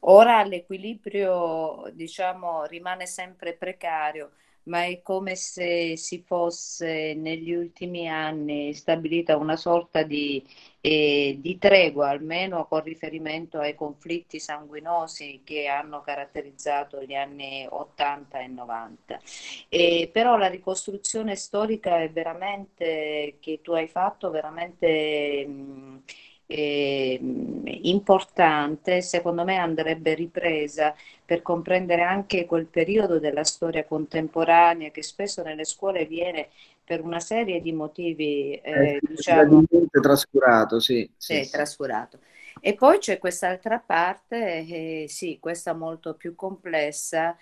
ora l'equilibrio diciamo, rimane sempre precario ma è come se si fosse negli ultimi anni stabilita una sorta di, eh, di tregua, almeno con riferimento ai conflitti sanguinosi che hanno caratterizzato gli anni 80 e 90. E, però la ricostruzione storica che tu hai fatto, veramente... Mh, eh, importante, secondo me andrebbe ripresa per comprendere anche quel periodo della storia contemporanea che spesso nelle scuole viene per una serie di motivi eh, eh, diciamo trascurato, sì, sì, sì, trascurato. E poi c'è quest'altra parte, eh, sì, questa molto più complessa,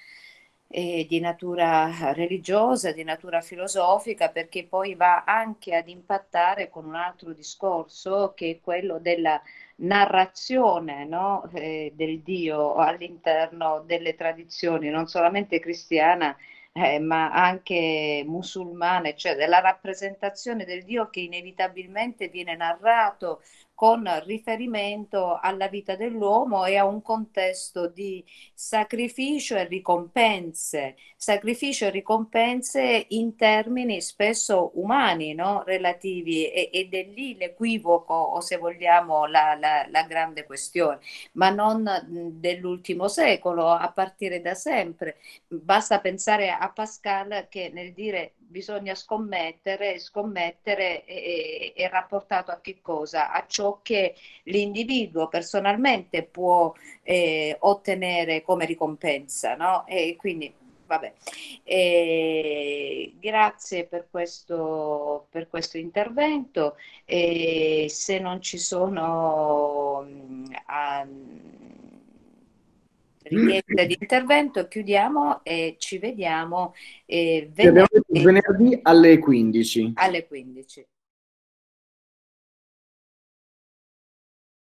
eh, di natura religiosa, di natura filosofica, perché poi va anche ad impattare con un altro discorso che è quello della narrazione no? eh, del Dio all'interno delle tradizioni, non solamente cristiana, eh, ma anche musulmane, cioè della rappresentazione del Dio che inevitabilmente viene narrato con riferimento alla vita dell'uomo e a un contesto di sacrificio e ricompense, sacrificio e ricompense in termini spesso umani, no? relativi, e, ed è lì l'equivoco o se vogliamo la, la, la grande questione, ma non dell'ultimo secolo, a partire da sempre. Basta pensare a Pascal che nel dire bisogna scommettere, scommettere è, è, rapportato a che cosa? A ciò che l'individuo personalmente può eh, ottenere come ricompensa, no? E quindi vabbè. Eh, grazie per questo, per questo intervento. Eh, se non ci sono uh, richiesta di intervento, chiudiamo e ci vediamo eh, venerdì, venerdì alle 15. Alle 15.